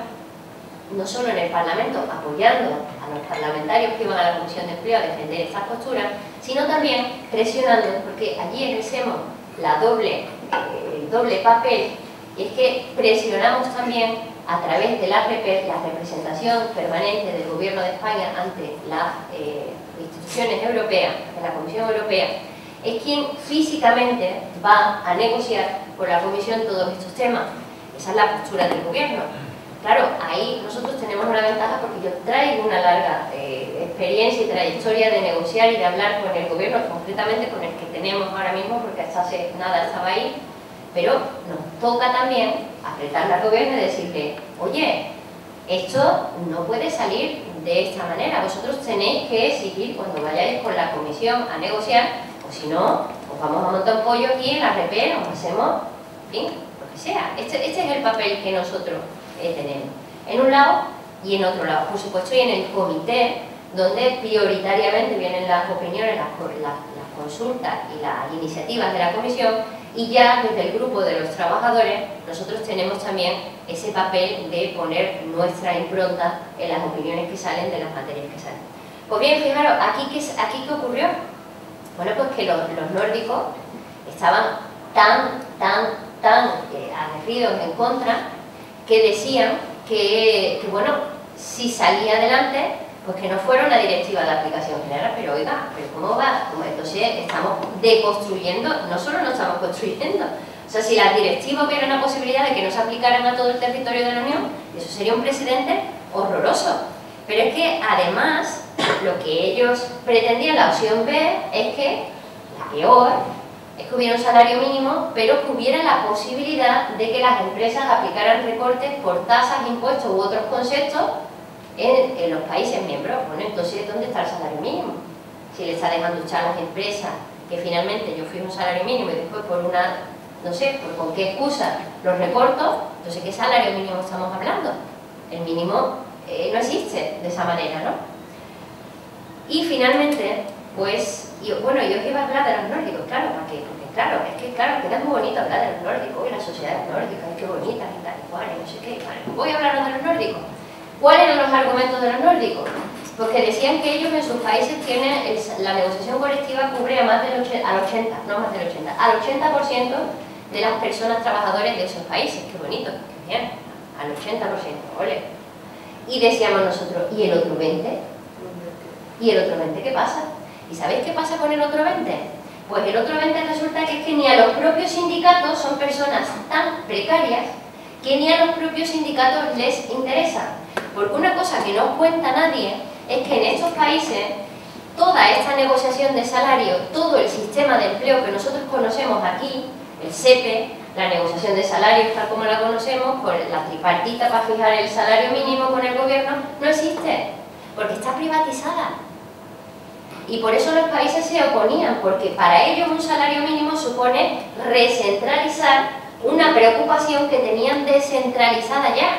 S2: no solo en el Parlamento apoyando a los parlamentarios que iban a la Comisión de Empleo a defender estas posturas, sino también presionando, porque allí ejercemos la doble, eh, el doble papel, y es que presionamos también a través de la, la representación permanente del Gobierno de España ante las eh, instituciones europeas, de la Comisión Europea, es quien físicamente va a negociar con la Comisión todos estos temas. Esa es la postura del Gobierno Claro, ahí nosotros tenemos una ventaja porque yo traigo una larga eh, experiencia y trayectoria de negociar y de hablar con el gobierno, concretamente con el que tenemos ahora mismo, porque hasta hace nada estaba ahí, pero nos toca también apretarle al gobierno y decirle, oye, esto no puede salir de esta manera, vosotros tenéis que exigir cuando vayáis con la comisión a negociar, o si no, os vamos a montar un pollo aquí en la RP, os hacemos, en fin, lo que sea. Este, este es el papel que nosotros tenemos. En un lado y en otro lado. Por supuesto, y en el comité, donde prioritariamente vienen las opiniones, las, consultas y las iniciativas de la comisión, y ya desde el grupo de los trabajadores, nosotros tenemos también ese papel de poner nuestra impronta en las opiniones que salen de las materias que salen. Pues bien, fijaros, ¿aquí qué, aquí qué ocurrió? Bueno, pues que los, nórdicos estaban tan, tan, tan eh, en contra que decían que, bueno, si salía adelante, pues que no fuera una directiva de aplicación general, pero oiga, ¿pero cómo va? entonces estamos deconstruyendo, no solo no estamos construyendo, o sea, si la directiva hubiera una posibilidad de que no se aplicaran a todo el territorio de la Unión, eso sería un precedente horroroso. Pero es que además, lo que ellos pretendían, la opción B, es que, la peor, es que hubiera un salario mínimo, pero que hubiera la posibilidad de que las empresas aplicaran recortes por tasas, impuestos u otros conceptos en, los países miembros. Bueno, entonces, ¿dónde está el salario mínimo? Si le está dejando echar a las empresas que finalmente yo fui un salario mínimo y después por una, no sé, por con qué excusa los recorto, entonces ¿qué salario mínimo estamos hablando? El mínimo eh, no existe de esa manera, ¿no? Y finalmente, pues, bueno, yo iba a hablar de los nórdicos, claro, porque, porque claro, es que claro, queda muy bonito hablar de los nórdicos, y las sociedades nórdicas, qué bonitas y tal y y no sé qué, vale, voy a hablar de los nórdicos. ¿Cuáles eran los argumentos de los nórdicos? Porque decían que ellos en sus países tienen, la negociación colectiva cubre a más del 80, al 80, no más del 80, al 80% de las personas trabajadoras de esos países, qué bonito, qué bien, al 80%, ole. Y decíamos nosotros, ¿y el otro 20? ¿Y el otro 20 qué pasa? ¿Y sabéis qué pasa con el otro 20? Pues el otro 20 resulta que es que ni a los propios sindicatos son personas tan precarias que ni a los propios sindicatos les interesa. Porque una cosa que no cuenta nadie es que en estos países toda esta negociación de salario, todo el sistema de empleo que nosotros conocemos aquí, el SEPE, la negociación de salarios tal como la conocemos, por la tripartita para fijar el salario mínimo con el gobierno, no existe, porque está privatizada. Y por eso los países se oponían, porque para ellos un salario mínimo supone recentralizar una preocupación que tenían descentralizada ya.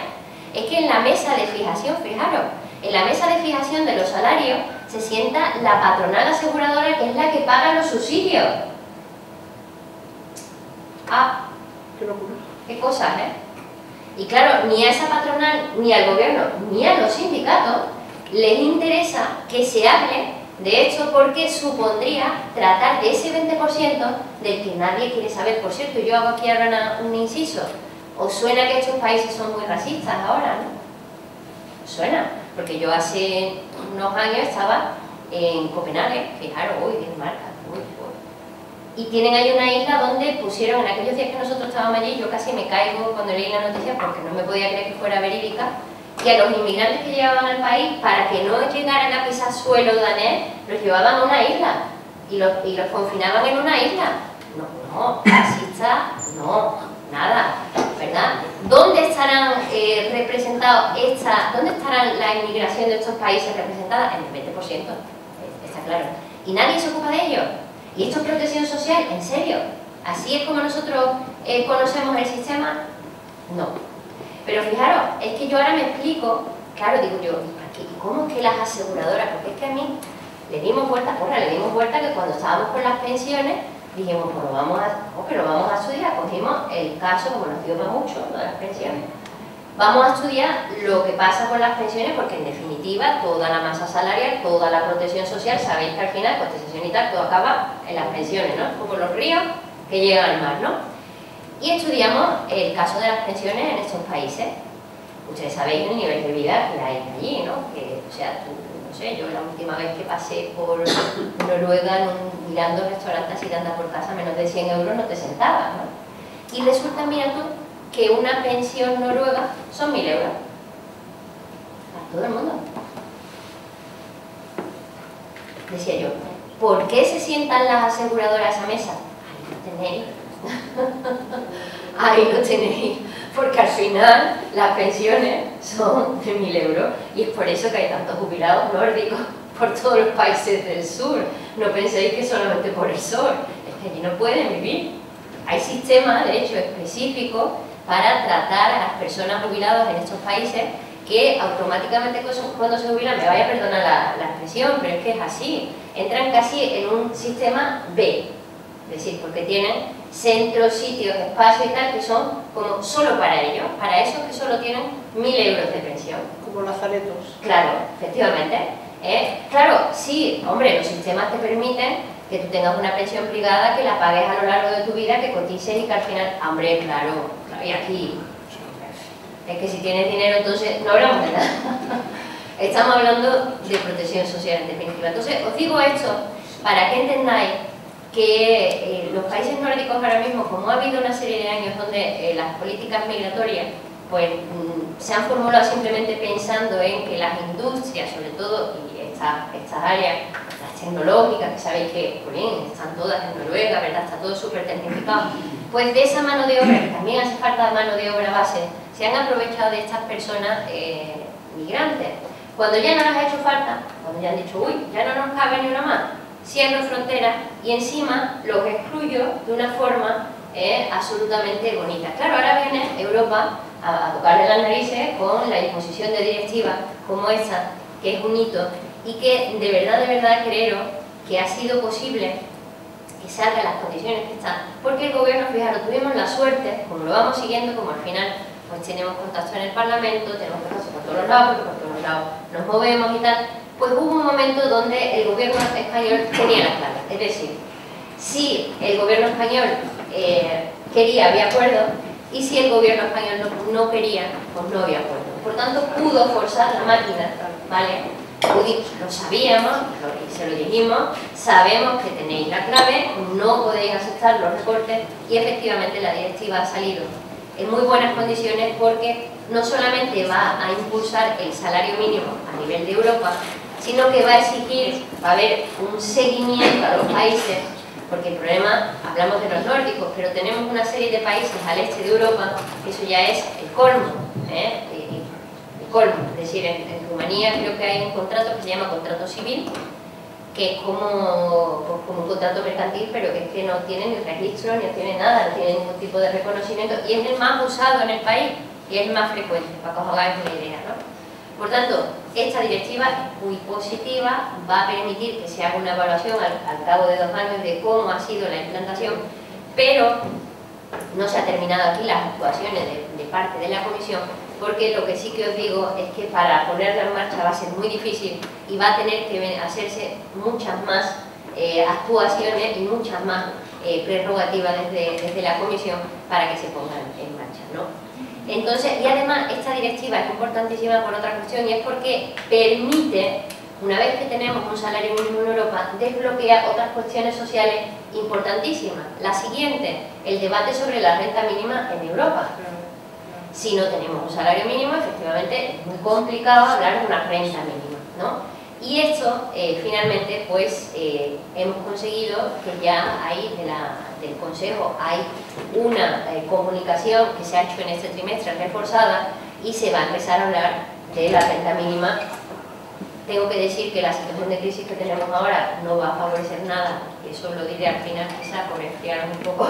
S2: Es que en la mesa de fijación, fijaros, en la mesa de fijación de los salarios se sienta la patronal aseguradora que es la que paga los subsidios. Ah, Qué cosas, ¿eh? Y claro, ni a esa patronal, ni al gobierno, ni a los sindicatos les interesa que se hable de hecho porque supondría tratar de ese 20% del que nadie quiere saber. Por cierto, yo hago aquí ahora un inciso. ¿Os suena que estos países son muy racistas ahora, no? suena? Porque yo hace unos años estaba en Copenhague, fijaros, uy, Dinamarca, uy, y tienen ahí una isla donde pusieron, en aquellos días que nosotros estábamos allí, yo casi me caigo cuando leí la noticia porque no me podía creer que fuera verídica, que a los inmigrantes que llevaban al país, para que no llegaran a pisar suelo danés, los llevaban a una isla y los, y los confinaban en una isla. No, no, está, no, nada, ¿verdad? ¿Dónde estarán eh, representados esta, dónde estará la inmigración de estos países representada? En el 20%, está claro. ¿Y nadie se ocupa de ello? ¿Y esto es protección social? ¿En serio? ¿Así es como nosotros eh, conocemos el sistema? No. Pero fijaros, es que yo ahora me explico, claro, digo yo, ¿y cómo es que las aseguradoras? Porque es que a mí le dimos vuelta, porra, le dimos vuelta que cuando estábamos con las pensiones, dijimos, bueno, vamos a, pero vamos a estudiar, cogimos el caso, como nos dio para mucho, de las pensiones, Vamos a estudiar lo que pasa con las pensiones porque en definitiva toda la masa salarial, toda la protección social, sabéis que al final, cotización y tal, todo acaba en las pensiones, ¿no? Como los ríos que llegan al mar, ¿no? Y estudiamos el caso de las pensiones en estos países. Ustedes sabéis el nivel de vida que hay allí, ¿no? Que, o sea, no sé, yo la última vez que pasé por Noruega mirando restaurantes y andas por casa menos de 100 euros no te sentabas, ¿no? Y resulta, mira tú, que una pensión noruega son 1.000 euros. Para todo el mundo. Decía yo, ¿por qué se sientan las aseguradoras a mesa? Ahí lo tenéis. Ahí lo tenéis. Porque al final las pensiones son de 1.000 euros y es por eso que hay tantos jubilados nórdicos por todos los países del sur. No penséis que solamente por el sol, es que allí no pueden vivir. Hay sistemas, de hecho, específicos para tratar a las personas jubiladas en estos países que automáticamente cuando se jubilan, me vaya a perdonar la, expresión, pero es que es así, entran casi en un sistema B, es decir, porque tienen centros, sitios, espacios y tal que son como solo para ellos, para esos que solo tienen mil euros de pensión.
S1: Como lazaretos.
S2: Claro, efectivamente. ¿eh? claro, sí, hombre, los sistemas te permiten que tú tengas una pensión privada, que la pagues a lo largo de tu vida, que cotices y que al final, hombre, claro, y aquí, es que si tienes dinero entonces no hablamos de nada. Estamos hablando de protección social en definitiva. Entonces, os digo esto para que entendáis que eh, los países nórdicos ahora mismo, como ha habido una serie de años donde eh, las políticas migratorias pues, mm, se han formulado simplemente pensando en que las industrias, sobre todo, y estas, áreas, las tecnológicas, que sabéis que están todas en Noruega, ¿verdad? está todo súper tecnificado, pues de esa mano de obra, que también hace falta mano de obra base, se han aprovechado de estas personas eh, migrantes. Cuando ya no les ha hecho falta, cuando ya han dicho, uy, ya no nos cabe ni una más, cierro fronteras y encima los excluyo de una forma eh, absolutamente bonita. Claro, ahora viene Europa a, tocarle las narices con la imposición de directivas como esta, que es un hito, y que de verdad, de verdad creo que ha sido posible que salgan las condiciones que están, porque el gobierno, fijaros, tuvimos la suerte, como lo vamos siguiendo, como al final pues tenemos contacto en el Parlamento, tenemos contacto por todos los lados, porque por todos los lados nos movemos y tal, pues hubo un momento donde el gobierno español tenía la clave. Es decir, si el gobierno español eh, quería, había acuerdo, y si el gobierno español no, quería, pues no había acuerdo. Por tanto, pudo forzar la máquina, ¿vale? Lo sabíamos, y se lo dijimos, sabemos que tenéis la clave, no podéis aceptar los recortes y efectivamente la directiva ha salido en muy buenas condiciones porque no solamente va a impulsar el salario mínimo a nivel de Europa, sino que va a exigir, va a haber un seguimiento a los países, porque el problema, hablamos de los nórdicos, pero tenemos una serie de países al este de Europa, eso ya es el colmo, ¿eh? el colmo, es decir, en, Rumanía creo que hay un contrato que se llama contrato civil, que es como, pues, como, un contrato mercantil, pero que es que no tiene ni registro, ni tiene nada, no tiene ningún tipo de reconocimiento, y es el más usado en el país, y es el más frecuente, para que os hagáis una idea, ¿no? Por tanto, esta directiva es muy positiva, va a permitir que se haga una evaluación al, cabo de dos años de cómo ha sido la implantación, pero no se ha terminado aquí las actuaciones de, parte de la Comisión, porque lo que sí que os digo es que para ponerla en marcha va a ser muy difícil y va a tener que hacerse muchas más eh, actuaciones y muchas más eh, prerrogativas desde, desde la Comisión para que se pongan en marcha. ¿no? Entonces, y además esta directiva es importantísima por otra cuestión y es porque permite, una vez que tenemos un salario mínimo en Europa, desbloquear otras cuestiones sociales importantísimas. La siguiente, el debate sobre la renta mínima en Europa. Si no tenemos un salario mínimo, efectivamente es muy complicado hablar de una renta mínima, ¿no? Y esto, eh, finalmente, pues eh, hemos conseguido que ya ahí del Consejo hay una eh, comunicación que se ha hecho en este trimestre reforzada y se va a empezar a hablar de la renta mínima. Tengo que decir que la situación de crisis que tenemos ahora no va a favorecer nada, eso lo diré al final quizá por enfriar un poco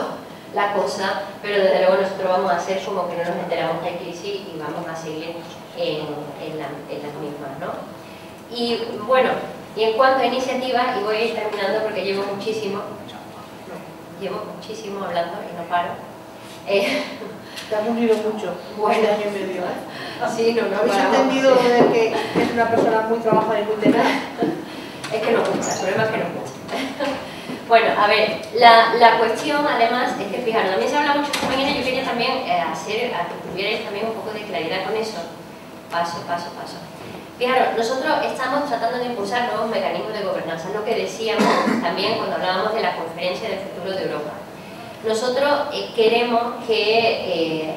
S2: la cosa, pero desde luego nosotros vamos a hacer como que no nos enteramos que hay crisis y vamos a seguir en, en las mismas, ¿no? Y bueno, y en cuanto a iniciativas, y voy a ir terminando porque llevo muchísimo, llevo muchísimo hablando y no paro.
S1: Eh, Te has unido mucho, bueno, este año y medio, ¿eh?
S2: Sí, no, no
S1: ¿Habéis entendido de que es una persona muy trabajadora y muy tenaz?
S2: es que no gusta, el problema es que no gusta. bueno, a ver, la, la, cuestión además es que, fijaros, también se habla mucho esta mañana, yo quería también eh, hacer, a que tuvierais también un poco de claridad con eso, paso, paso, paso. Fijaros, nosotros estamos tratando de impulsar nuevos mecanismos de gobernanza, lo que decíamos también cuando hablábamos de la conferencia del futuro de Europa. Nosotros eh, queremos que, eh,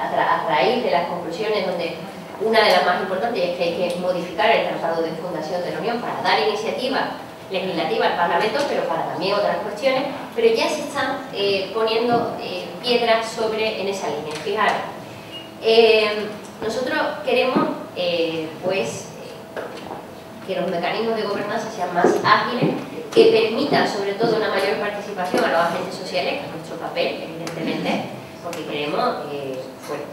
S2: a, raíz de las conclusiones, donde una de las más importantes es que hay que modificar el Tratado de Fundación de la Unión para dar iniciativa legislativa al Parlamento, pero para también otras cuestiones, pero ya se están eh, poniendo piedras sobre en esa línea. Fijaros, nosotros queremos eh, pues, que los mecanismos de gobernanza sean más ágiles, que permitan sobre todo una mayor participación a los agentes sociales, que es nuestro papel, evidentemente, porque queremos eh,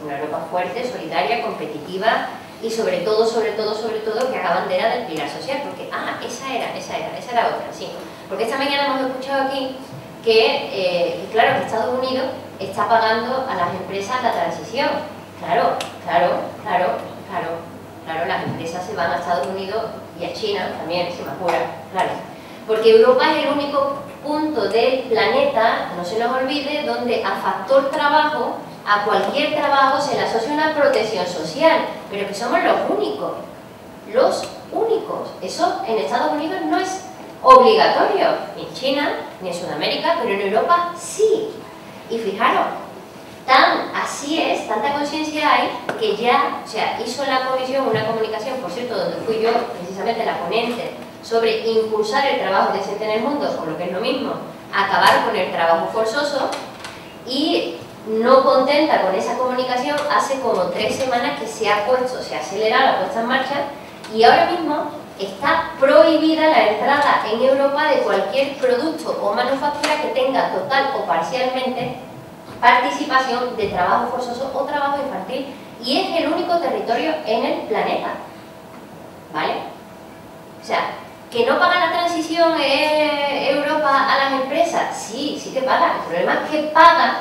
S2: una Europa fuerte, solidaria, competitiva y sobre todo, sobre todo, sobre todo que haga bandera del pilar social, porque, ah, esa era, esa era, esa era otra, sí. Porque esta mañana hemos escuchado aquí que, eh, claro, que Estados Unidos está pagando a las empresas la transición. Claro, claro, claro, claro. Claro, las empresas se van a Estados Unidos y a China también, se me apura, claro. Porque Europa es el único punto del planeta, no se nos olvide, donde a factor trabajo, a cualquier trabajo se le asocia una protección social, pero que somos los únicos, los únicos. Eso en Estados Unidos no es obligatorio, ni en China, ni en Sudamérica, pero en Europa sí. Y fijaros, tan así es, tanta conciencia hay, que ya, o hizo la comisión una comunicación, por cierto, donde fui yo precisamente la ponente, sobre impulsar el trabajo decente en el mundo, por lo que es lo mismo, acabar con el trabajo forzoso, y no contenta con esa comunicación, hace como tres semanas que se ha puesto, se ha acelerado la puesta en marcha, y ahora mismo está prohibida la entrada en Europa de cualquier producto o manufactura que tenga total o parcialmente participación de trabajo forzoso o trabajo infantil y es el único territorio en el planeta. ¿Vale? O sea, ¿que no paga la transición Europa a las empresas? Sí, sí que paga. El problema es que paga,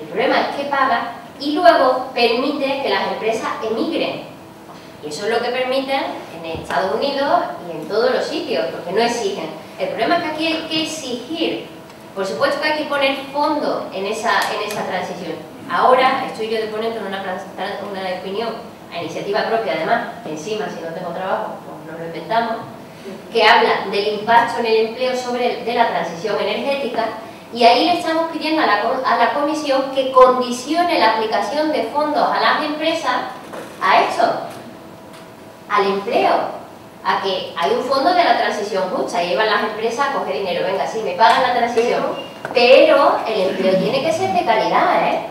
S2: el problema es que paga y luego permite que las empresas emigren. Y eso es lo que permite en Estados Unidos y en todos los sitios, porque no exigen. El problema es que aquí hay que exigir por supuesto que hay que poner fondo en esa, en esa transición. Ahora estoy yo de en una, una opinión a iniciativa propia, además, encima si no tengo trabajo, pues nos lo inventamos, que habla del impacto en el empleo sobre de la transición energética y ahí le estamos pidiendo a la, a la comisión que condicione la aplicación de fondos a las empresas a eso, al empleo, a que hay un fondo de la transición justa y llevan las empresas a coger dinero, venga, sí, me pagan la transición, pero el empleo tiene que ser de calidad, ¿eh?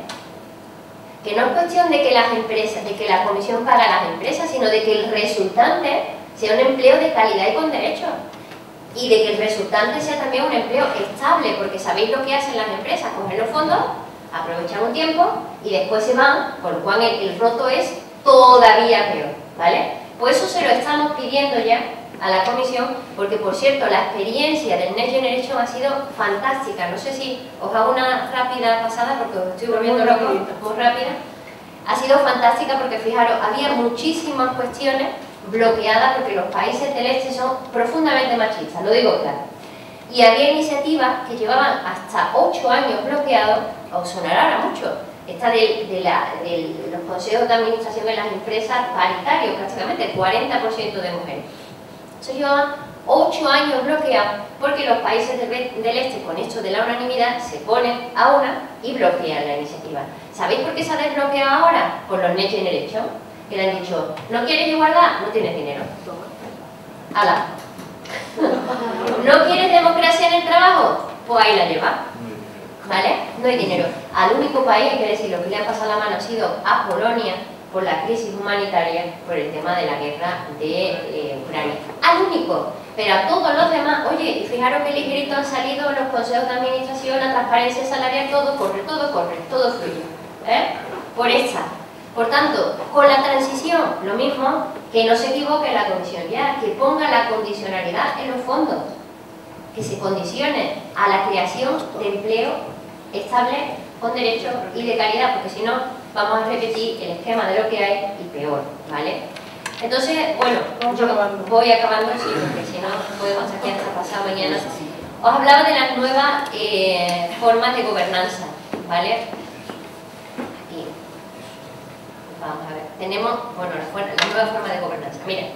S2: Que no es cuestión de que las empresas, de que la comisión paga a las empresas, sino de que el resultante sea un empleo de calidad y con derechos. Y de que el resultante sea también un empleo estable, porque sabéis lo que hacen las empresas, coger los fondos, aprovechan un tiempo y después se van, por lo cual el, el roto es todavía peor, ¿vale? Pues eso se lo estamos pidiendo ya a la comisión, porque por cierto, la experiencia del Next Generation ha sido fantástica. No sé si os hago una rápida pasada, porque os estoy volviendo loco, muy rápida. Ha sido fantástica porque, fijaros, había muchísimas cuestiones bloqueadas porque los países del este son profundamente machistas, lo digo claro. Y había iniciativas que llevaban hasta 8 años bloqueados, os sonará mucho, esta de, los consejos de administración en las empresas paritarios, prácticamente 40% de mujeres. Eso lleva 8 años bloqueados porque los países del, este con esto de la unanimidad se ponen a una y bloquean la iniciativa. ¿Sabéis por qué se ha desbloqueado ahora? Por los Next Generation, que le han dicho, ¿no quieres igualdad? No tienes dinero. ¡Hala! ¿No quieres democracia en el trabajo? Pues ahí la lleva. ¿Vale? No hay dinero. Al único país, que decir, lo que le ha pasado la mano ha sido a Polonia por la crisis humanitaria, por el tema de la guerra de eh, Ucrania. Al único. Pero a todos los demás, oye, fijaros que ligerito han salido los consejos de administración, la transparencia salarial, todo corre, todo corre, todo fluye. ¿eh? Por esta. Por tanto, con la transición, lo mismo, que no se equivoque la comisión ya, que ponga la condicionalidad en los fondos, que se condicione a la creación de empleo estable, con derecho y de calidad, porque si no vamos a repetir el esquema de lo que hay y peor, ¿vale? Entonces, bueno, yo voy acabando, sí, porque si no podemos aquí hasta pasado mañana. Os hablaba de las nuevas eh, formas de gobernanza, ¿vale? Aquí. Vamos a ver. Tenemos, bueno, la, nueva forma de gobernanza. Mira,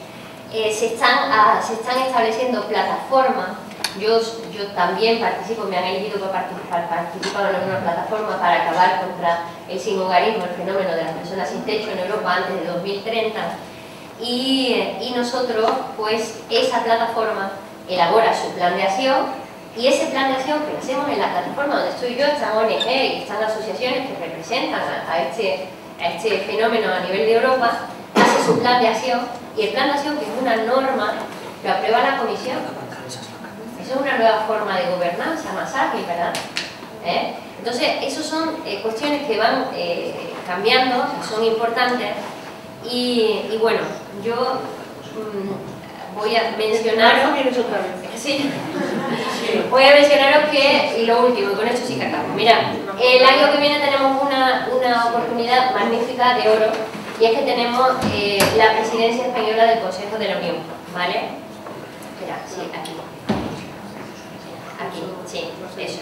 S2: eh, se, están, ah, se están estableciendo plataformas yo, también participo, me han elegido para participar, participado en una plataforma para acabar contra el sinhogarismo, el fenómeno de las personas sin techo en Europa antes de 2030 y, nosotros, pues esa plataforma elabora su plan de acción y ese plan de acción que hacemos en la plataforma donde estoy yo, están ONG y están asociaciones que representan a, este, a este fenómeno a nivel de Europa, hace su plan de acción y el plan de acción que es una norma que aprueba la Comisión es una nueva forma de gobernanza más ágil, ¿verdad? ¿Eh? Entonces, esas son eh, cuestiones que van eh, cambiando, son importantes. Y, bueno, yo mm, voy a mencionaros... Sí. Voy a mencionaros que, y lo último, y con esto sí que acabo. Mira, el año que viene tenemos una, una oportunidad magnífica de oro y es que tenemos la presidencia española del Consejo de la Unión, ¿vale? Espera, sí, aquí. Aquí, sí, eso.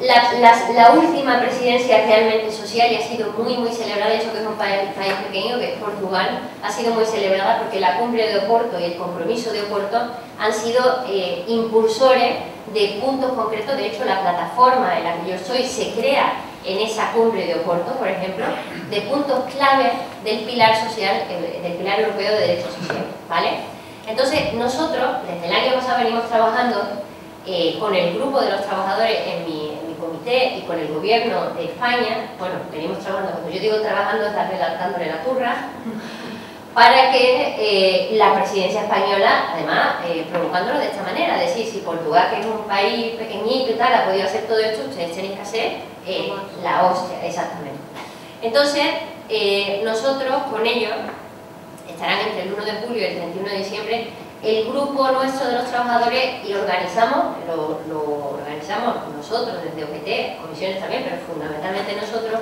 S2: La, última presidencia realmente social y ha sido muy muy celebrada, eso que es un país, pequeño, que es Portugal, ha sido muy celebrada porque la cumbre de Oporto y el compromiso de Oporto han sido eh, impulsores de puntos concretos, de hecho la plataforma en la que yo soy se crea en esa cumbre de Oporto, por ejemplo, de puntos clave del pilar social, eh, del pilar europeo de derechos sociales, ¿vale? Entonces, nosotros, desde el año pasado venimos trabajando eh, con el grupo de los trabajadores en mi comité y con el gobierno de España, bueno, venimos trabajando, cuando yo digo trabajando, está redactándole la turra, para que eh, la presidencia española, además, eh, provocándolo de esta manera, decir, si Portugal, que es un país pequeñito y tal, ha podido hacer todo esto, ustedes tienen que hacer eh, la hostia, exactamente. Entonces, nosotros con ellos, estarán entre el 1 de julio y el 31 de diciembre, el grupo nuestro de los trabajadores y organizamos, lo, organizamos nosotros desde OGT, comisiones también, pero fundamentalmente nosotros,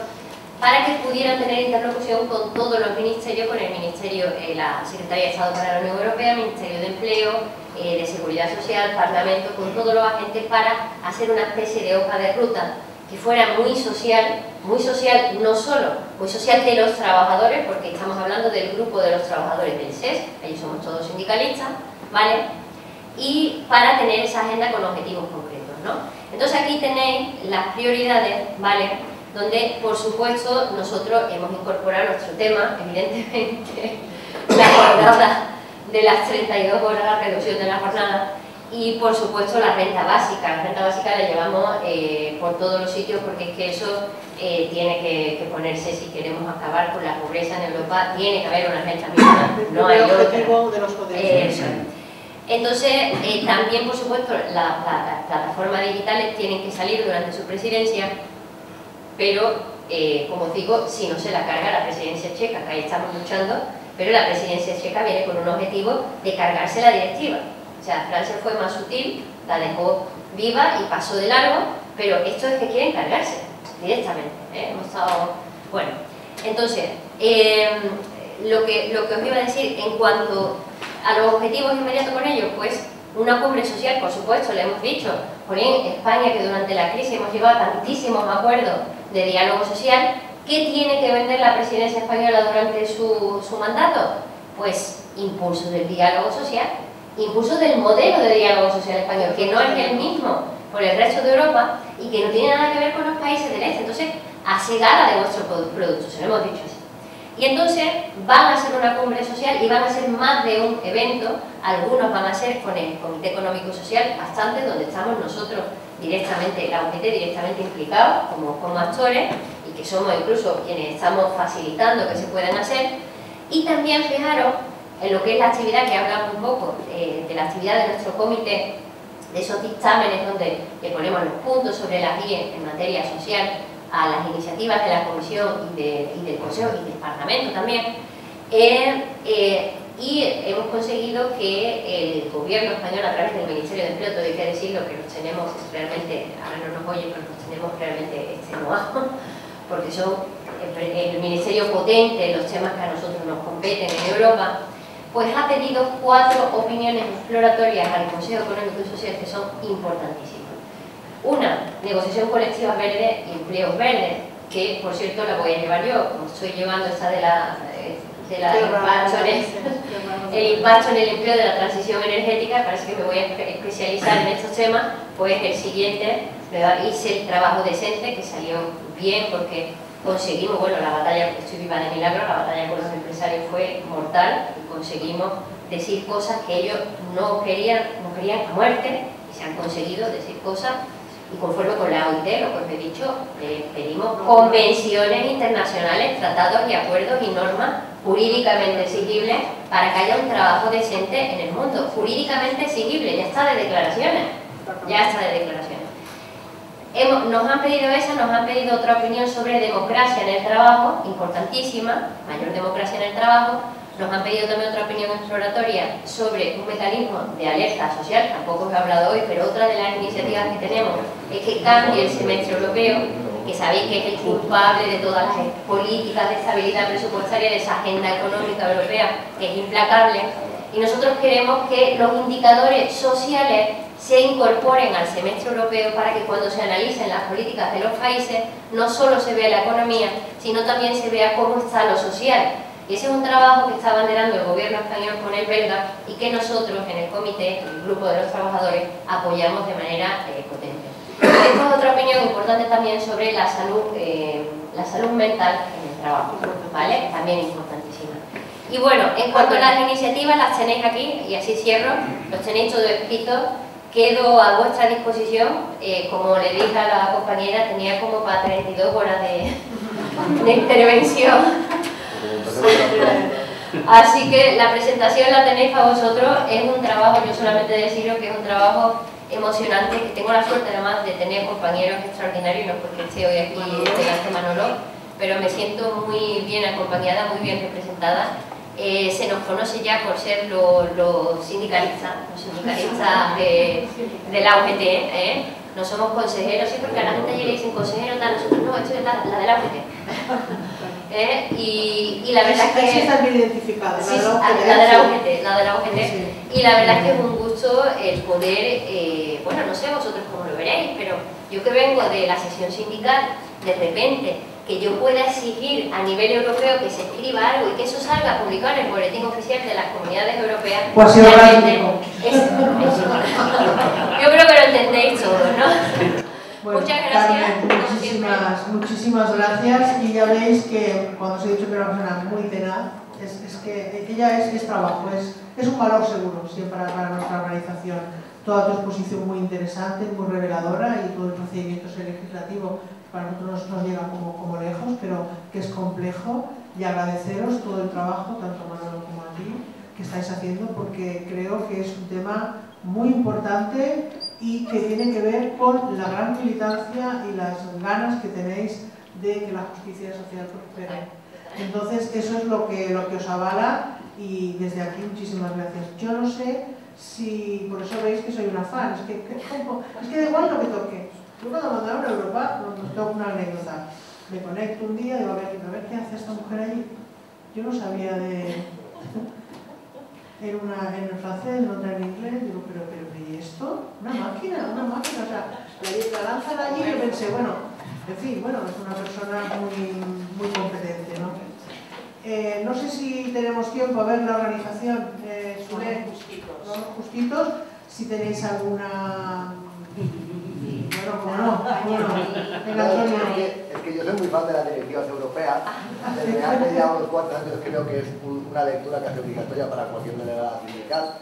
S2: para que pudieran tener interlocución con todos los ministerios, con el Ministerio, eh, la Secretaría de Estado para la Unión Europea, Ministerio de Empleo, eh, de Seguridad Social, Parlamento, con todos los agentes para hacer una especie de hoja de ruta que fuera muy social, muy social no solo, muy social de los trabajadores, porque estamos hablando del grupo de los trabajadores del SES, ellos somos todos sindicalistas, ¿vale? Y para tener esa agenda con objetivos concretos, ¿no? Entonces aquí tenéis las prioridades, ¿vale? Donde, por supuesto, nosotros hemos incorporado nuestro tema, evidentemente, la jornada de las 32 horas, la reducción de la jornada, y por supuesto la renta básica. La renta básica la llevamos eh, por todos los sitios porque es que eso eh, tiene que, ponerse si queremos acabar con la pobreza en Europa, tiene que haber una renta mínima, no hay Entonces, eh, también por supuesto las plataformas digitales tienen que salir durante su presidencia, pero como digo, si no se la carga la presidencia checa, que ahí estamos luchando, pero la presidencia checa viene con un objetivo de cargarse la directiva sea, Francia fue más sutil, la dejó viva y pasó de largo, pero esto es que quieren cargarse directamente. ¿eh? Hemos estado... Bueno, entonces, em, lo, que, os iba a decir en cuanto a los objetivos inmediatos con ellos, pues una cumbre social, por supuesto, le hemos dicho, por España que durante la crisis hemos llevado tantísimos acuerdos de diálogo social, ¿qué tiene que vender la presidencia española durante su, su mandato? Pues impulso del diálogo social, incluso del modelo de diálogo social español, que no es el mismo por el resto de Europa y que no tiene nada que ver con los países del este. Entonces, hace gala de vuestro producto, se lo hemos dicho así. Y entonces van a ser una cumbre social y van a ser más de un evento, algunos van a ser con el Comité Económico Social, bastante, donde estamos nosotros directamente, la UGT directamente implicados como, como actores y que somos incluso quienes estamos facilitando que se puedan hacer. Y también, fijaros, en lo que es la actividad que hablamos un poco, eh, de la actividad de nuestro comité, de esos dictámenes donde le ponemos los puntos sobre las guías en materia social a las iniciativas de la Comisión y, del Consejo y del Parlamento también, eh, eh, y hemos conseguido que el gobierno español a través del Ministerio de Empleo, todo hay que decirlo, que los tenemos realmente, ahora no nos oyen, pero los tenemos realmente extenuados, porque son el Ministerio potente, los temas que a nosotros nos competen en Europa, pues ha pedido cuatro opiniones exploratorias al Consejo Económico y Social que son importantísimas. Una, negociación colectiva verde y empleos verdes, que por cierto la voy a llevar yo, como estoy llevando esta de la, de la impacto en el, impacto en el empleo de la transición energética, parece que me voy a especializar en estos temas, pues el siguiente hice el trabajo decente que salió bien porque conseguimos, bueno, la batalla, estoy viva de milagro, la batalla con los empresarios fue mortal y conseguimos decir cosas que ellos no querían, no querían a muerte y se han conseguido decir cosas y conforme con la OIT, lo que os he dicho, eh, pedimos convenciones internacionales, tratados y acuerdos y normas jurídicamente exigibles para que haya un trabajo decente en el mundo, jurídicamente exigible, ya está de declaraciones, ya está de declaraciones nos han pedido esa, nos han pedido otra opinión sobre democracia en el trabajo, importantísima, mayor democracia en el trabajo, nos han pedido también otra opinión exploratoria sobre un mecanismo de alerta social, tampoco os he hablado hoy, pero otra de las iniciativas que tenemos es que cambie el semestre europeo, que sabéis que es el culpable de todas las políticas de estabilidad presupuestaria de esa agenda económica europea, que es implacable, Y nosotros queremos que los indicadores sociales se incorporen al semestre europeo para que cuando se analicen las políticas de los países no solo se vea la economía, sino también se vea cómo está lo social. Y ese es un trabajo que está abanderando el gobierno español con el belga y que nosotros en el comité, el grupo de los trabajadores, apoyamos de manera eh, potente. Esto es otra opinión importante también sobre la salud, eh, la salud mental en el trabajo, ¿vale? También importantísima. Y bueno, en cuanto a las iniciativas, las tenéis aquí, y así cierro, los tenéis todos escritos, quedo a vuestra disposición, eh, como le dije a la compañera, tenía como para 32 horas de, intervención. Así que la presentación la tenéis para vosotros, es un trabajo, yo solamente deciros que es un trabajo emocionante, que tengo la suerte además de tener compañeros extraordinarios, no porque esté hoy aquí delante Manolo, pero me siento muy bien acompañada, muy bien representada. Eh, se nos conoce ya por ser los sindicalistas, los sindicalistas de, la UGT, ¿eh? no somos consejeros, sí, porque a la gente le dicen consejero, tal, nosotros no, esto es la, la de la UGT. ¿Eh? Y, y, la verdad es que...
S1: Está bien identificada,
S2: sí, la, de la UGT, la de la UGT. Y la verdad es que es un gusto el poder, eh, bueno, no sé vosotros cómo lo veréis, pero yo que vengo de la sesión sindical, de repente que yo pueda exigir a nivel europeo que se escriba algo y que eso salga publicado en el boletín oficial de las comunidades europeas.
S1: Pues realmente
S2: es, Yo creo que lo entendéis todos, ¿no? Muchas gracias.
S1: muchísimas, muchísimas gracias y ya veis que cuando os he dicho que era una persona muy tenaz, es, es que ella es, es trabajo, es, es un valor seguro siempre para, para nuestra organización toda tu exposición muy interesante, muy reveladora y todo el procedimiento legislativo para nosotros nos, llega como, como, lejos, pero que es complejo y agradeceros todo el trabajo, tanto a Manolo como a ti, que estáis haciendo porque creo que es un tema muy importante y que tiene que ver con la gran militancia y las ganas que tenéis de que la justicia social prospere. Entonces, eso es lo que, lo que os avala y desde aquí muchísimas gracias. Yo no sé si, por eso veis que soy una fan, es que, es que da igual lo que toque. Yo cuando mandaron a Europa, nos tengo una anécdota. Me conecto un día y digo, a ver, a ver qué hace esta mujer allí. Yo no sabía de... En, una, en el francés, en otra en inglés, digo, pero, pero, ¿y esto? Una máquina, una máquina, o sea, la, la lanzan allí y pensé, bueno, en fin, bueno, es una persona muy, muy competente, ¿no? Eh, no sé si tenemos tiempo a ver la organización, eh, Sule,
S3: justitos.
S1: justitos, si tenéis alguna como no, bueno,
S4: Es que yo soy muy fan de las directivas europeas. Desde hace ya unos cuantos años creo que es una lectura casi obligatoria para cualquier delegada sindical.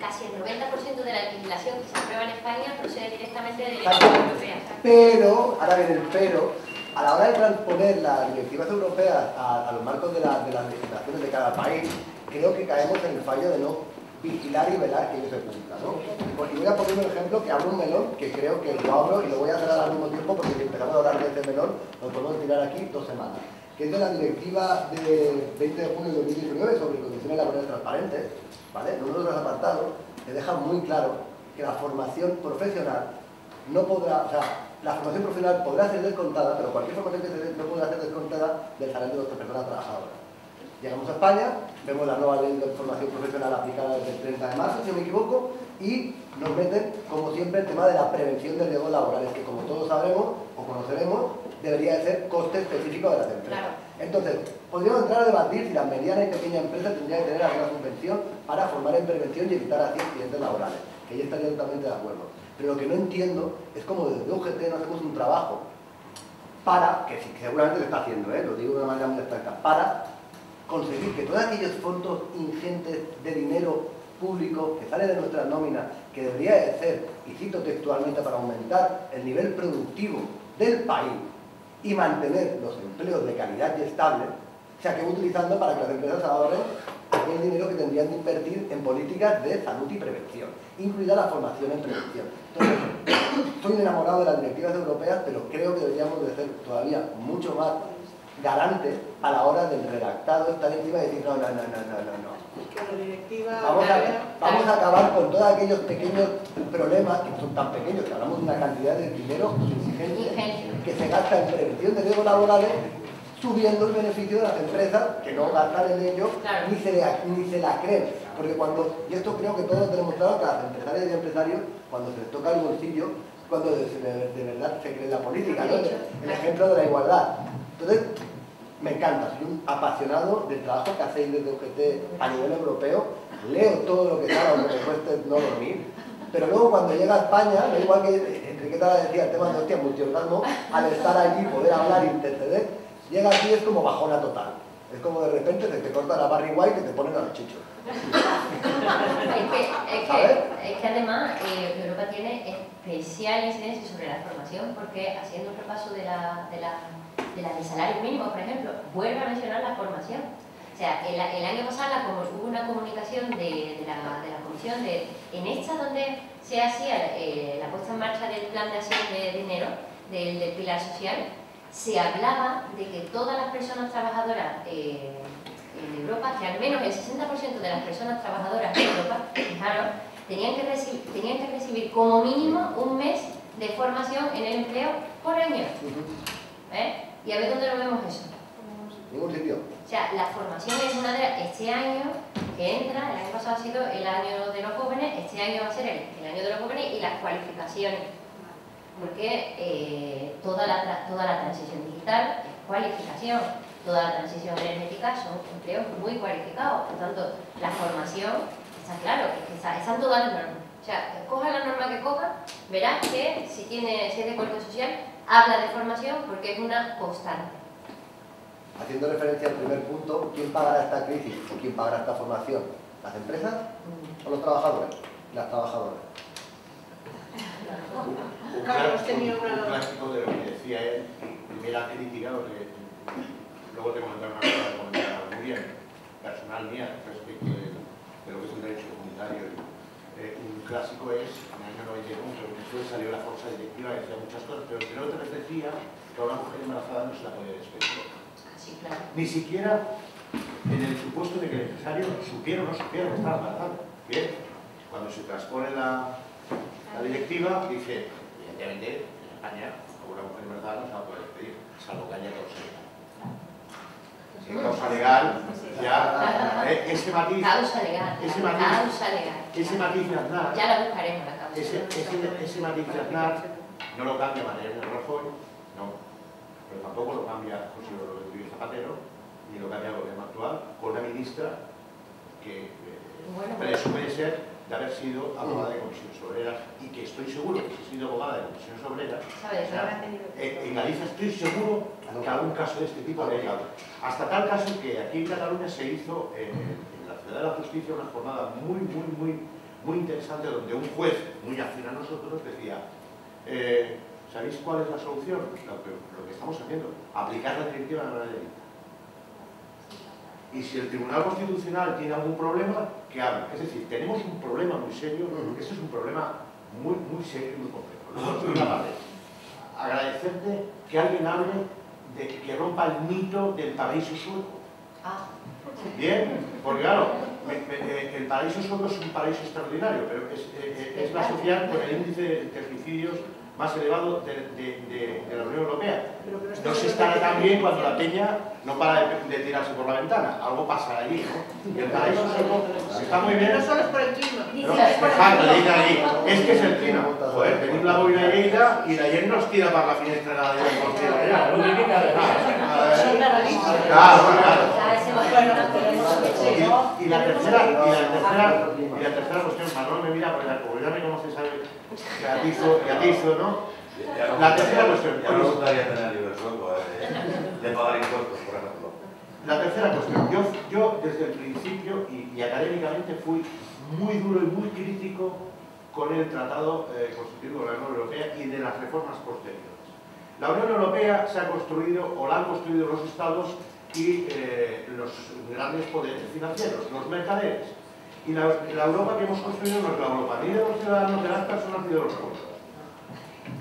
S2: Casi el 90% de la legislación que se aprueba en España procede directamente de directivas europeas.
S4: Pero, ahora viene el pero, a la hora de transponer las directivas europeas a, los marcos de, de las legislaciones de cada país, creo que caemos en el fallo de no vigilar y velar que ello se cumpla. ¿no? Y voy a poner un ejemplo que abro un melón, que creo que lo abro y lo voy a cerrar al mismo tiempo porque si empezamos a hablar de este melón, nos podemos tirar aquí dos semanas. Que es de la directiva de 20 de junio de 2019 sobre condiciones laborales transparentes, ¿vale? En uno de los apartados se deja muy claro que la formación profesional no podrá, o sea, la formación profesional podrá ser descontada, pero cualquier formación que se no podrá ser descontada del salario de las personas trabajadoras. Llegamos a España, vemos la nueva ley de formación profesional aplicada desde el 30 de marzo, si no me equivoco, y nos meten, como siempre, el tema de la prevención de riesgos laborales, que como todos sabremos o conoceremos, debería de ser coste específico de las empresas. Entonces, podríamos entrar a debatir si las medianas y pequeñas empresas tendrían que tener alguna subvención para formar en prevención y evitar así accidentes laborales, que yo estaría totalmente de acuerdo. Pero lo que no entiendo es cómo desde UGT no hacemos un trabajo para, que seguramente lo está haciendo, ¿eh? lo digo de una manera muy abstracta, para conseguir que todos aquellos fondos ingentes de dinero público que sale de nuestras nóminas, que debería de ser, y cito textualmente, para aumentar el nivel productivo del país y mantener los empleos de calidad y estable, se acabe utilizando para que las empresas ahorren aquel dinero que tendrían que invertir en políticas de salud y prevención, incluida la formación en prevención. Entonces, estoy enamorado de las directivas europeas, pero creo que deberíamos de ser todavía mucho más garante a la hora del redactado estar encima y decir no, no, no, no, no, no. Vamos a, vamos a acabar con todos aquellos pequeños problemas, que son tan pequeños, que hablamos de una cantidad de dinero insigente que se gasta en prevención de riesgos laborales subiendo el beneficio de las empresas que no gastan en ello ni, se ni se la creen. Porque cuando, y esto creo que todos tenemos claro que a las empresarias y empresarios, cuando se les toca el bolsillo, cuando de, verdad se cree la política, ¿no? el ejemplo de la igualdad. Entonces, me encanta, soy un apasionado del trabajo que hacéis desde UGT a nivel europeo, leo todo lo que sale, aunque me cueste no dormir, pero luego cuando llega a España, da igual que Enriqueta decía el tema de hostia, multiorgasmo, al estar allí, poder hablar, interceder, llega aquí es como bajona total. Es como de repente se te corta la barri guay que te ponen a los chichos.
S2: es, que, es, que, es que, además eh, Europa tiene especial incidencia sobre la formación porque haciendo un repaso de la, de la, de la de salario mínimo, por ejemplo, vuelve a mencionar la formación. O sea, el, el año pasado hubo una comunicación de, de, la, de la comisión de, en esta donde se hacía eh, la puesta en marcha del plan de acción de dinero del, del pilar social, se hablaba de que todas las personas trabajadoras eh, en Europa, que al menos el 60% de las personas trabajadoras en Europa, fijaros, tenían que, tenían que recibir como mínimo un mes de formación en el empleo por año. ¿Eh? ¿Y a ver dónde lo vemos eso?
S4: Ningún sitio.
S2: O sea, la formación es una de este año que entra, el año pasado ha sido el año de los jóvenes, este año va a ser el, el año de los jóvenes y las cualificaciones porque eh, toda, la, toda la transición digital es cualificación, toda la transición energética son empleos muy cualificados, por tanto, la formación, está claro, es que está, están todas las normas. O sea, coja la norma que coja, verás que si, tiene, si es de cuerpo social, habla de formación porque es una constante.
S4: Haciendo referencia al primer punto, ¿quién pagará esta crisis o quién pagará esta formación? ¿Las empresas o los trabajadores? Las trabajadoras.
S3: Un, clásico de lo que decía él, primera crítica, porque luego te comentaré una cosa que comentaba muy bien, personal mía, respecto de, de, lo que es el derecho comunitario. Eh, un clásico es, en el año 91, después salió la fuerza directiva y decía muchas cosas, pero que no te decía que a una mujer embarazada no se la podía despedir.
S2: Sí, claro.
S3: Ni siquiera en el supuesto de que el empresario supiera o no supiera que estaba embarazada. Bien, cuando se transpone la, la directiva dice, evidentemente, en España, una mujer embarazada no se va a poder despedir, salvo que haya. Si hay causa legal, ya eh, ese matiz...
S2: Causa legal,
S3: ese matiz,
S2: causa legal.
S3: Ese matiz de Aznar...
S2: Ya la buscaremos, la causa.
S3: Ese, ese, ese matiz de Aznar no lo cambia Mariano Rajoy, no, pero tampoco lo cambia José Rodríguez Zapatero, ni lo cambia el gobierno actual, con una ministra que eh, presume ser de haber sido abogada de comisiones obreras y que estoy seguro que si he sido abogada de comisiones obreras, en Galicia estoy seguro que algún caso de este tipo ha llegado. Hasta tal caso que aquí en Cataluña se hizo en, la Ciudad de la Justicia una jornada muy, muy, muy, muy interesante donde un juez, muy afín a nosotros, decía eh, ¿sabéis cuál es la solución? Lo que, lo que estamos haciendo, aplicar la directiva de la ley y si el Tribunal Constitucional tiene algún problema, que hable. Es decir, tenemos un problema muy serio, ese es un problema muy, muy serio y muy complejo. agradecerte que alguien hable de que rompa el mito del paraíso sueco.
S2: Ah.
S3: Bien, porque claro, eh, el paraíso sueco es un paraíso extraordinario, pero es, eh, eh, es la sociedad con el índice de suicidios más elevado de, de, de, la Unión Europea. No se estará tan bien cuando la peña no para de, tirarse por la ventana. Algo pasa allí, ¿no? Y el paraíso está muy bien.
S1: No solo es por el clima.
S3: No, es, ahí. es que es el clima. Joder, tenim la bobina de Lleida y la gent no es tira per la finestra de la por tira allà. Claro, claro. Y, y la tercera, y la tercera, y la tercera cuestión, Manuel me mira, porque como ya me conoce, Gatizo, Gatizo, ¿no? La tercera cuestión.
S5: Ya me gustaría tener libre sueldo eh, de, pagar impuestos, por ejemplo.
S3: La tercera cuestión. Yo, yo desde el principio y, y, académicamente fui muy duro y muy crítico con el Tratado eh, Constitutivo de la Unión Europea y de las reformas posteriores. La Unión Europea se ha construido, o la han construido los Estados y eh, los grandes poderes financieros, los mercaderes. Y la, Europa que hemos construido no es la Europa ni de los ciudadanos, de las personas ni de los pueblos.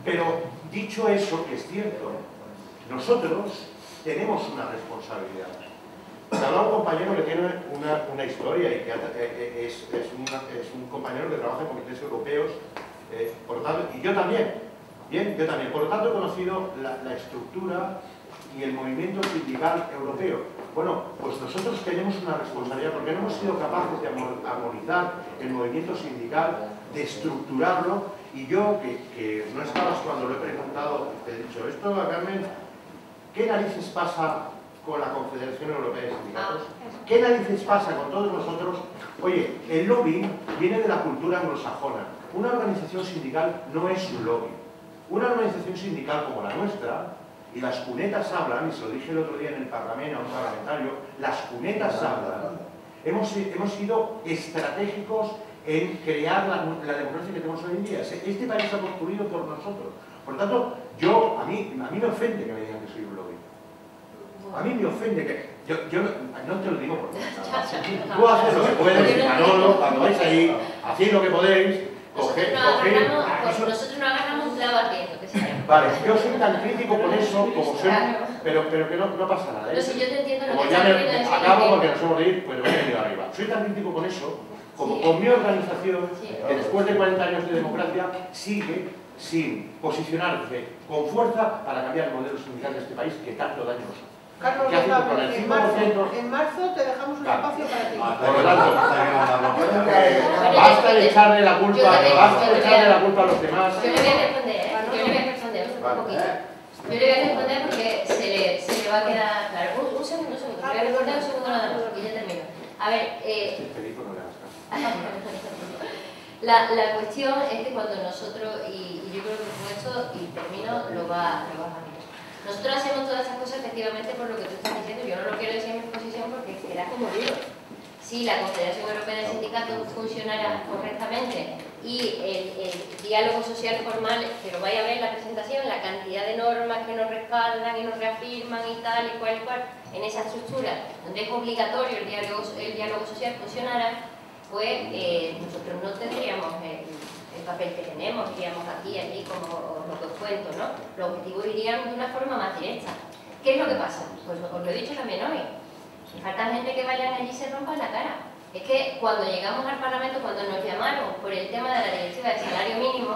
S3: Pero dicho eso, que es cierto, nosotros tenemos una responsabilidad. Me hablado un compañero que tiene una, una historia y que eh, eh, es, es, un compañero que trabaja en comités europeos, eh, y yo también, bien, yo también. Por lo tanto, he conocido la estructura y el movimiento sindical europeo. Bueno, pues nosotros tenemos una responsabilidad porque no hemos sido capaces de armonizar el movimiento sindical, de estructurarlo y yo, que, no estabas cuando lo he preguntado, te he dicho, esto, Carmen, ¿qué narices pasa con la Confederación Europea de Sindicatos? ¿Qué narices pasa con todos nosotros? Oye, el lobby viene de la cultura anglosajona. Una organización sindical no es un lobby. Una organización sindical como la nuestra y las cunetas hablan, y se lo dije el otro día en el Parlamento a un parlamentario, las cunetas hablan. Hemos, hemos sido estratégicos en crear la, democracia que tenemos hoy en día. Este país se ha construido por nosotros. Por lo tanto, yo, a mí, a mí me ofende que me digan que soy un lobby. A mí me ofende que... Yo, yo no te lo digo porque... Tú haces lo que puedes, Manolo, cuando vais ahí, hacéis lo que podéis,
S2: nosotros, no agarramos, nosotros no agarramos un clavo
S3: Vale, yo soy tan crítico con eso como soy, pero, pero que no, no pasa nada.
S2: ¿eh? No, si yo te entiendo lo
S3: como ya me, acabo porque nos hemos de ir, pues voy a ir arriba. Soy tan crítico con eso, como con mi organización, que después de 40 años de democracia, sigue sin posicionarse con fuerza para cambiar el modelo sindical de este país que tanto daño nos hace.
S1: Carlos, en, marzo, en marzo te dejamos un espacio para ti.
S3: Por lo tanto, basta de echarle la culpa, basta de echarle la culpa a los demás.
S2: Yo le voy a responder, ¿eh? Yo le voy a un poquito. Yo le voy a responder porque se le, se le va a quedar claro. Un, un segundo, un segundo. Voy a responder un segundo nada más y ya termino. A ver, eh... La, la cuestión es que cuando nosotros, y, y yo creo que con esto, y termino, lo va, lo va a nosotros hacemos todas estas cosas efectivamente por lo que tú estás diciendo. Yo no lo quiero decir en mi exposición porque queda como digo. Si la Confederación Europea de Sindicatos funcionara correctamente y el, diálogo social formal, pero vaya a ver la presentación, la cantidad de normas que nos respaldan y nos reafirman y tal y cual y cual, en esa estructura donde es obligatorio el diálogo, el diálogo social funcionara, pues eh, nosotros no tendríamos el, papel que tenemos, iríamos aquí, allí, como lo que os cuento, ¿no? Los objetivos irían de una forma más directa. ¿Qué es lo que pasa? Pues os lo he dicho también hoy. Falta gente que vayan allí se rompan la cara. Es que cuando llegamos al Parlamento, cuando nos llamaron por el tema de la directiva del salario mínimo,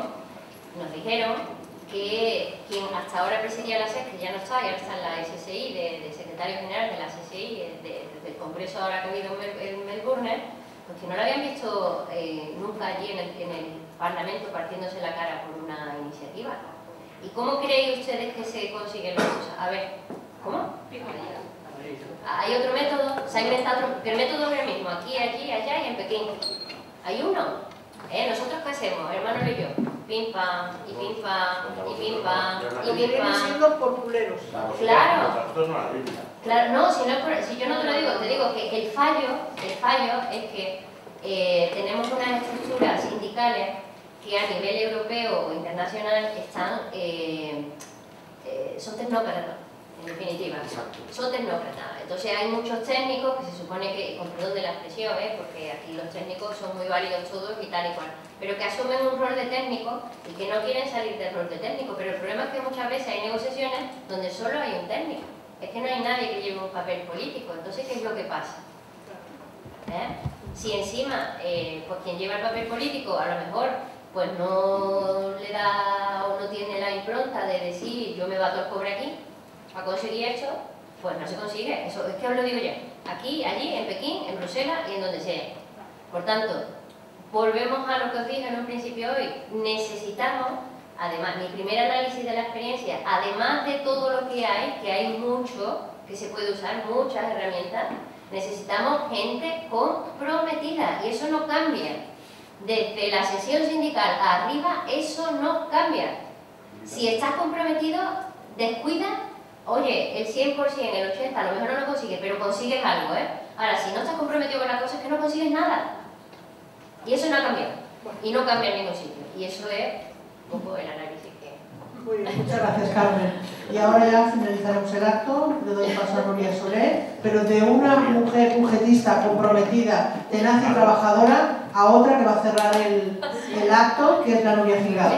S2: nos dijeron que quien hasta ahora presidía la SES, que ya no está, y ahora está en la SSI, de, secretario general de la SSI, del congreso ahora que ha habido en Melbourne, pues que no lo habían visto eh, nunca allí en el, en el Parlamento partiéndose la cara por una iniciativa. ¿Y cómo creen ustedes que se consiguen las cosas? A ver, ¿cómo? Hay otro método, se ha inventado otro, el método es el mismo, aquí, allí, allá y en Pekín. Hay uno. ¿Eh? ¿Nosotros qué hacemos, hermano y yo? Pim pam, y pim pam, y pim pam, y pim pam.
S1: siendo populeros.
S2: Claro. Claro, no, si, no si yo no te lo digo, te digo que el fallo, el fallo es que eh, tenemos unas estructuras sindicales que a nivel europeo o internacional están, eh, eh, son tecnócratas, en definitiva. Son tecnócratas. Entonces hay muchos técnicos que se supone que, con perdón de la expresión, ¿eh? porque aquí los técnicos son muy válidos todos y tal y cual, pero que asumen un rol de técnico y que no quieren salir del rol de técnico. Pero el problema es que muchas veces hay negociaciones donde solo hay un técnico. Es que no hay nadie que lleve un papel político. Entonces, ¿qué es lo que pasa? Si encima, pues quien lleva el papel político a lo mejor pues no le da o no tiene la impronta de decir yo me bato el cobre aquí a conseguir esto, pues no se consigue. Eso es que os lo digo yo. Aquí, allí, en Pekín, en Bruselas y en donde sea. Por tanto, volvemos a lo que os dije en un principio hoy. Necesitamos, además, mi primer análisis de la experiencia, además de todo lo que hay, que hay mucho, que se puede usar, muchas herramientas, necesitamos gente comprometida y eso no cambia desde la sesión sindical arriba, eso no cambia. Si estás comprometido, descuida, oye, el 100%, el 80%, a lo mejor no lo consigues, pero consigues algo, ¿eh? Ahora, si no estás comprometido con la cosa, es que no consigues nada. Y eso no ha cambiado. Y no cambia en ningún sitio. Y eso es un poco el análisis que...
S1: Muy bien, muchas gracias, Carmen. Y ahora ya finalizaremos el acto, le doy paso a Nuria Soler, pero de una mujer mujetista comprometida, tenaz y trabajadora, a otra que va a cerrar el, el acto, que es la Nuria Gigante.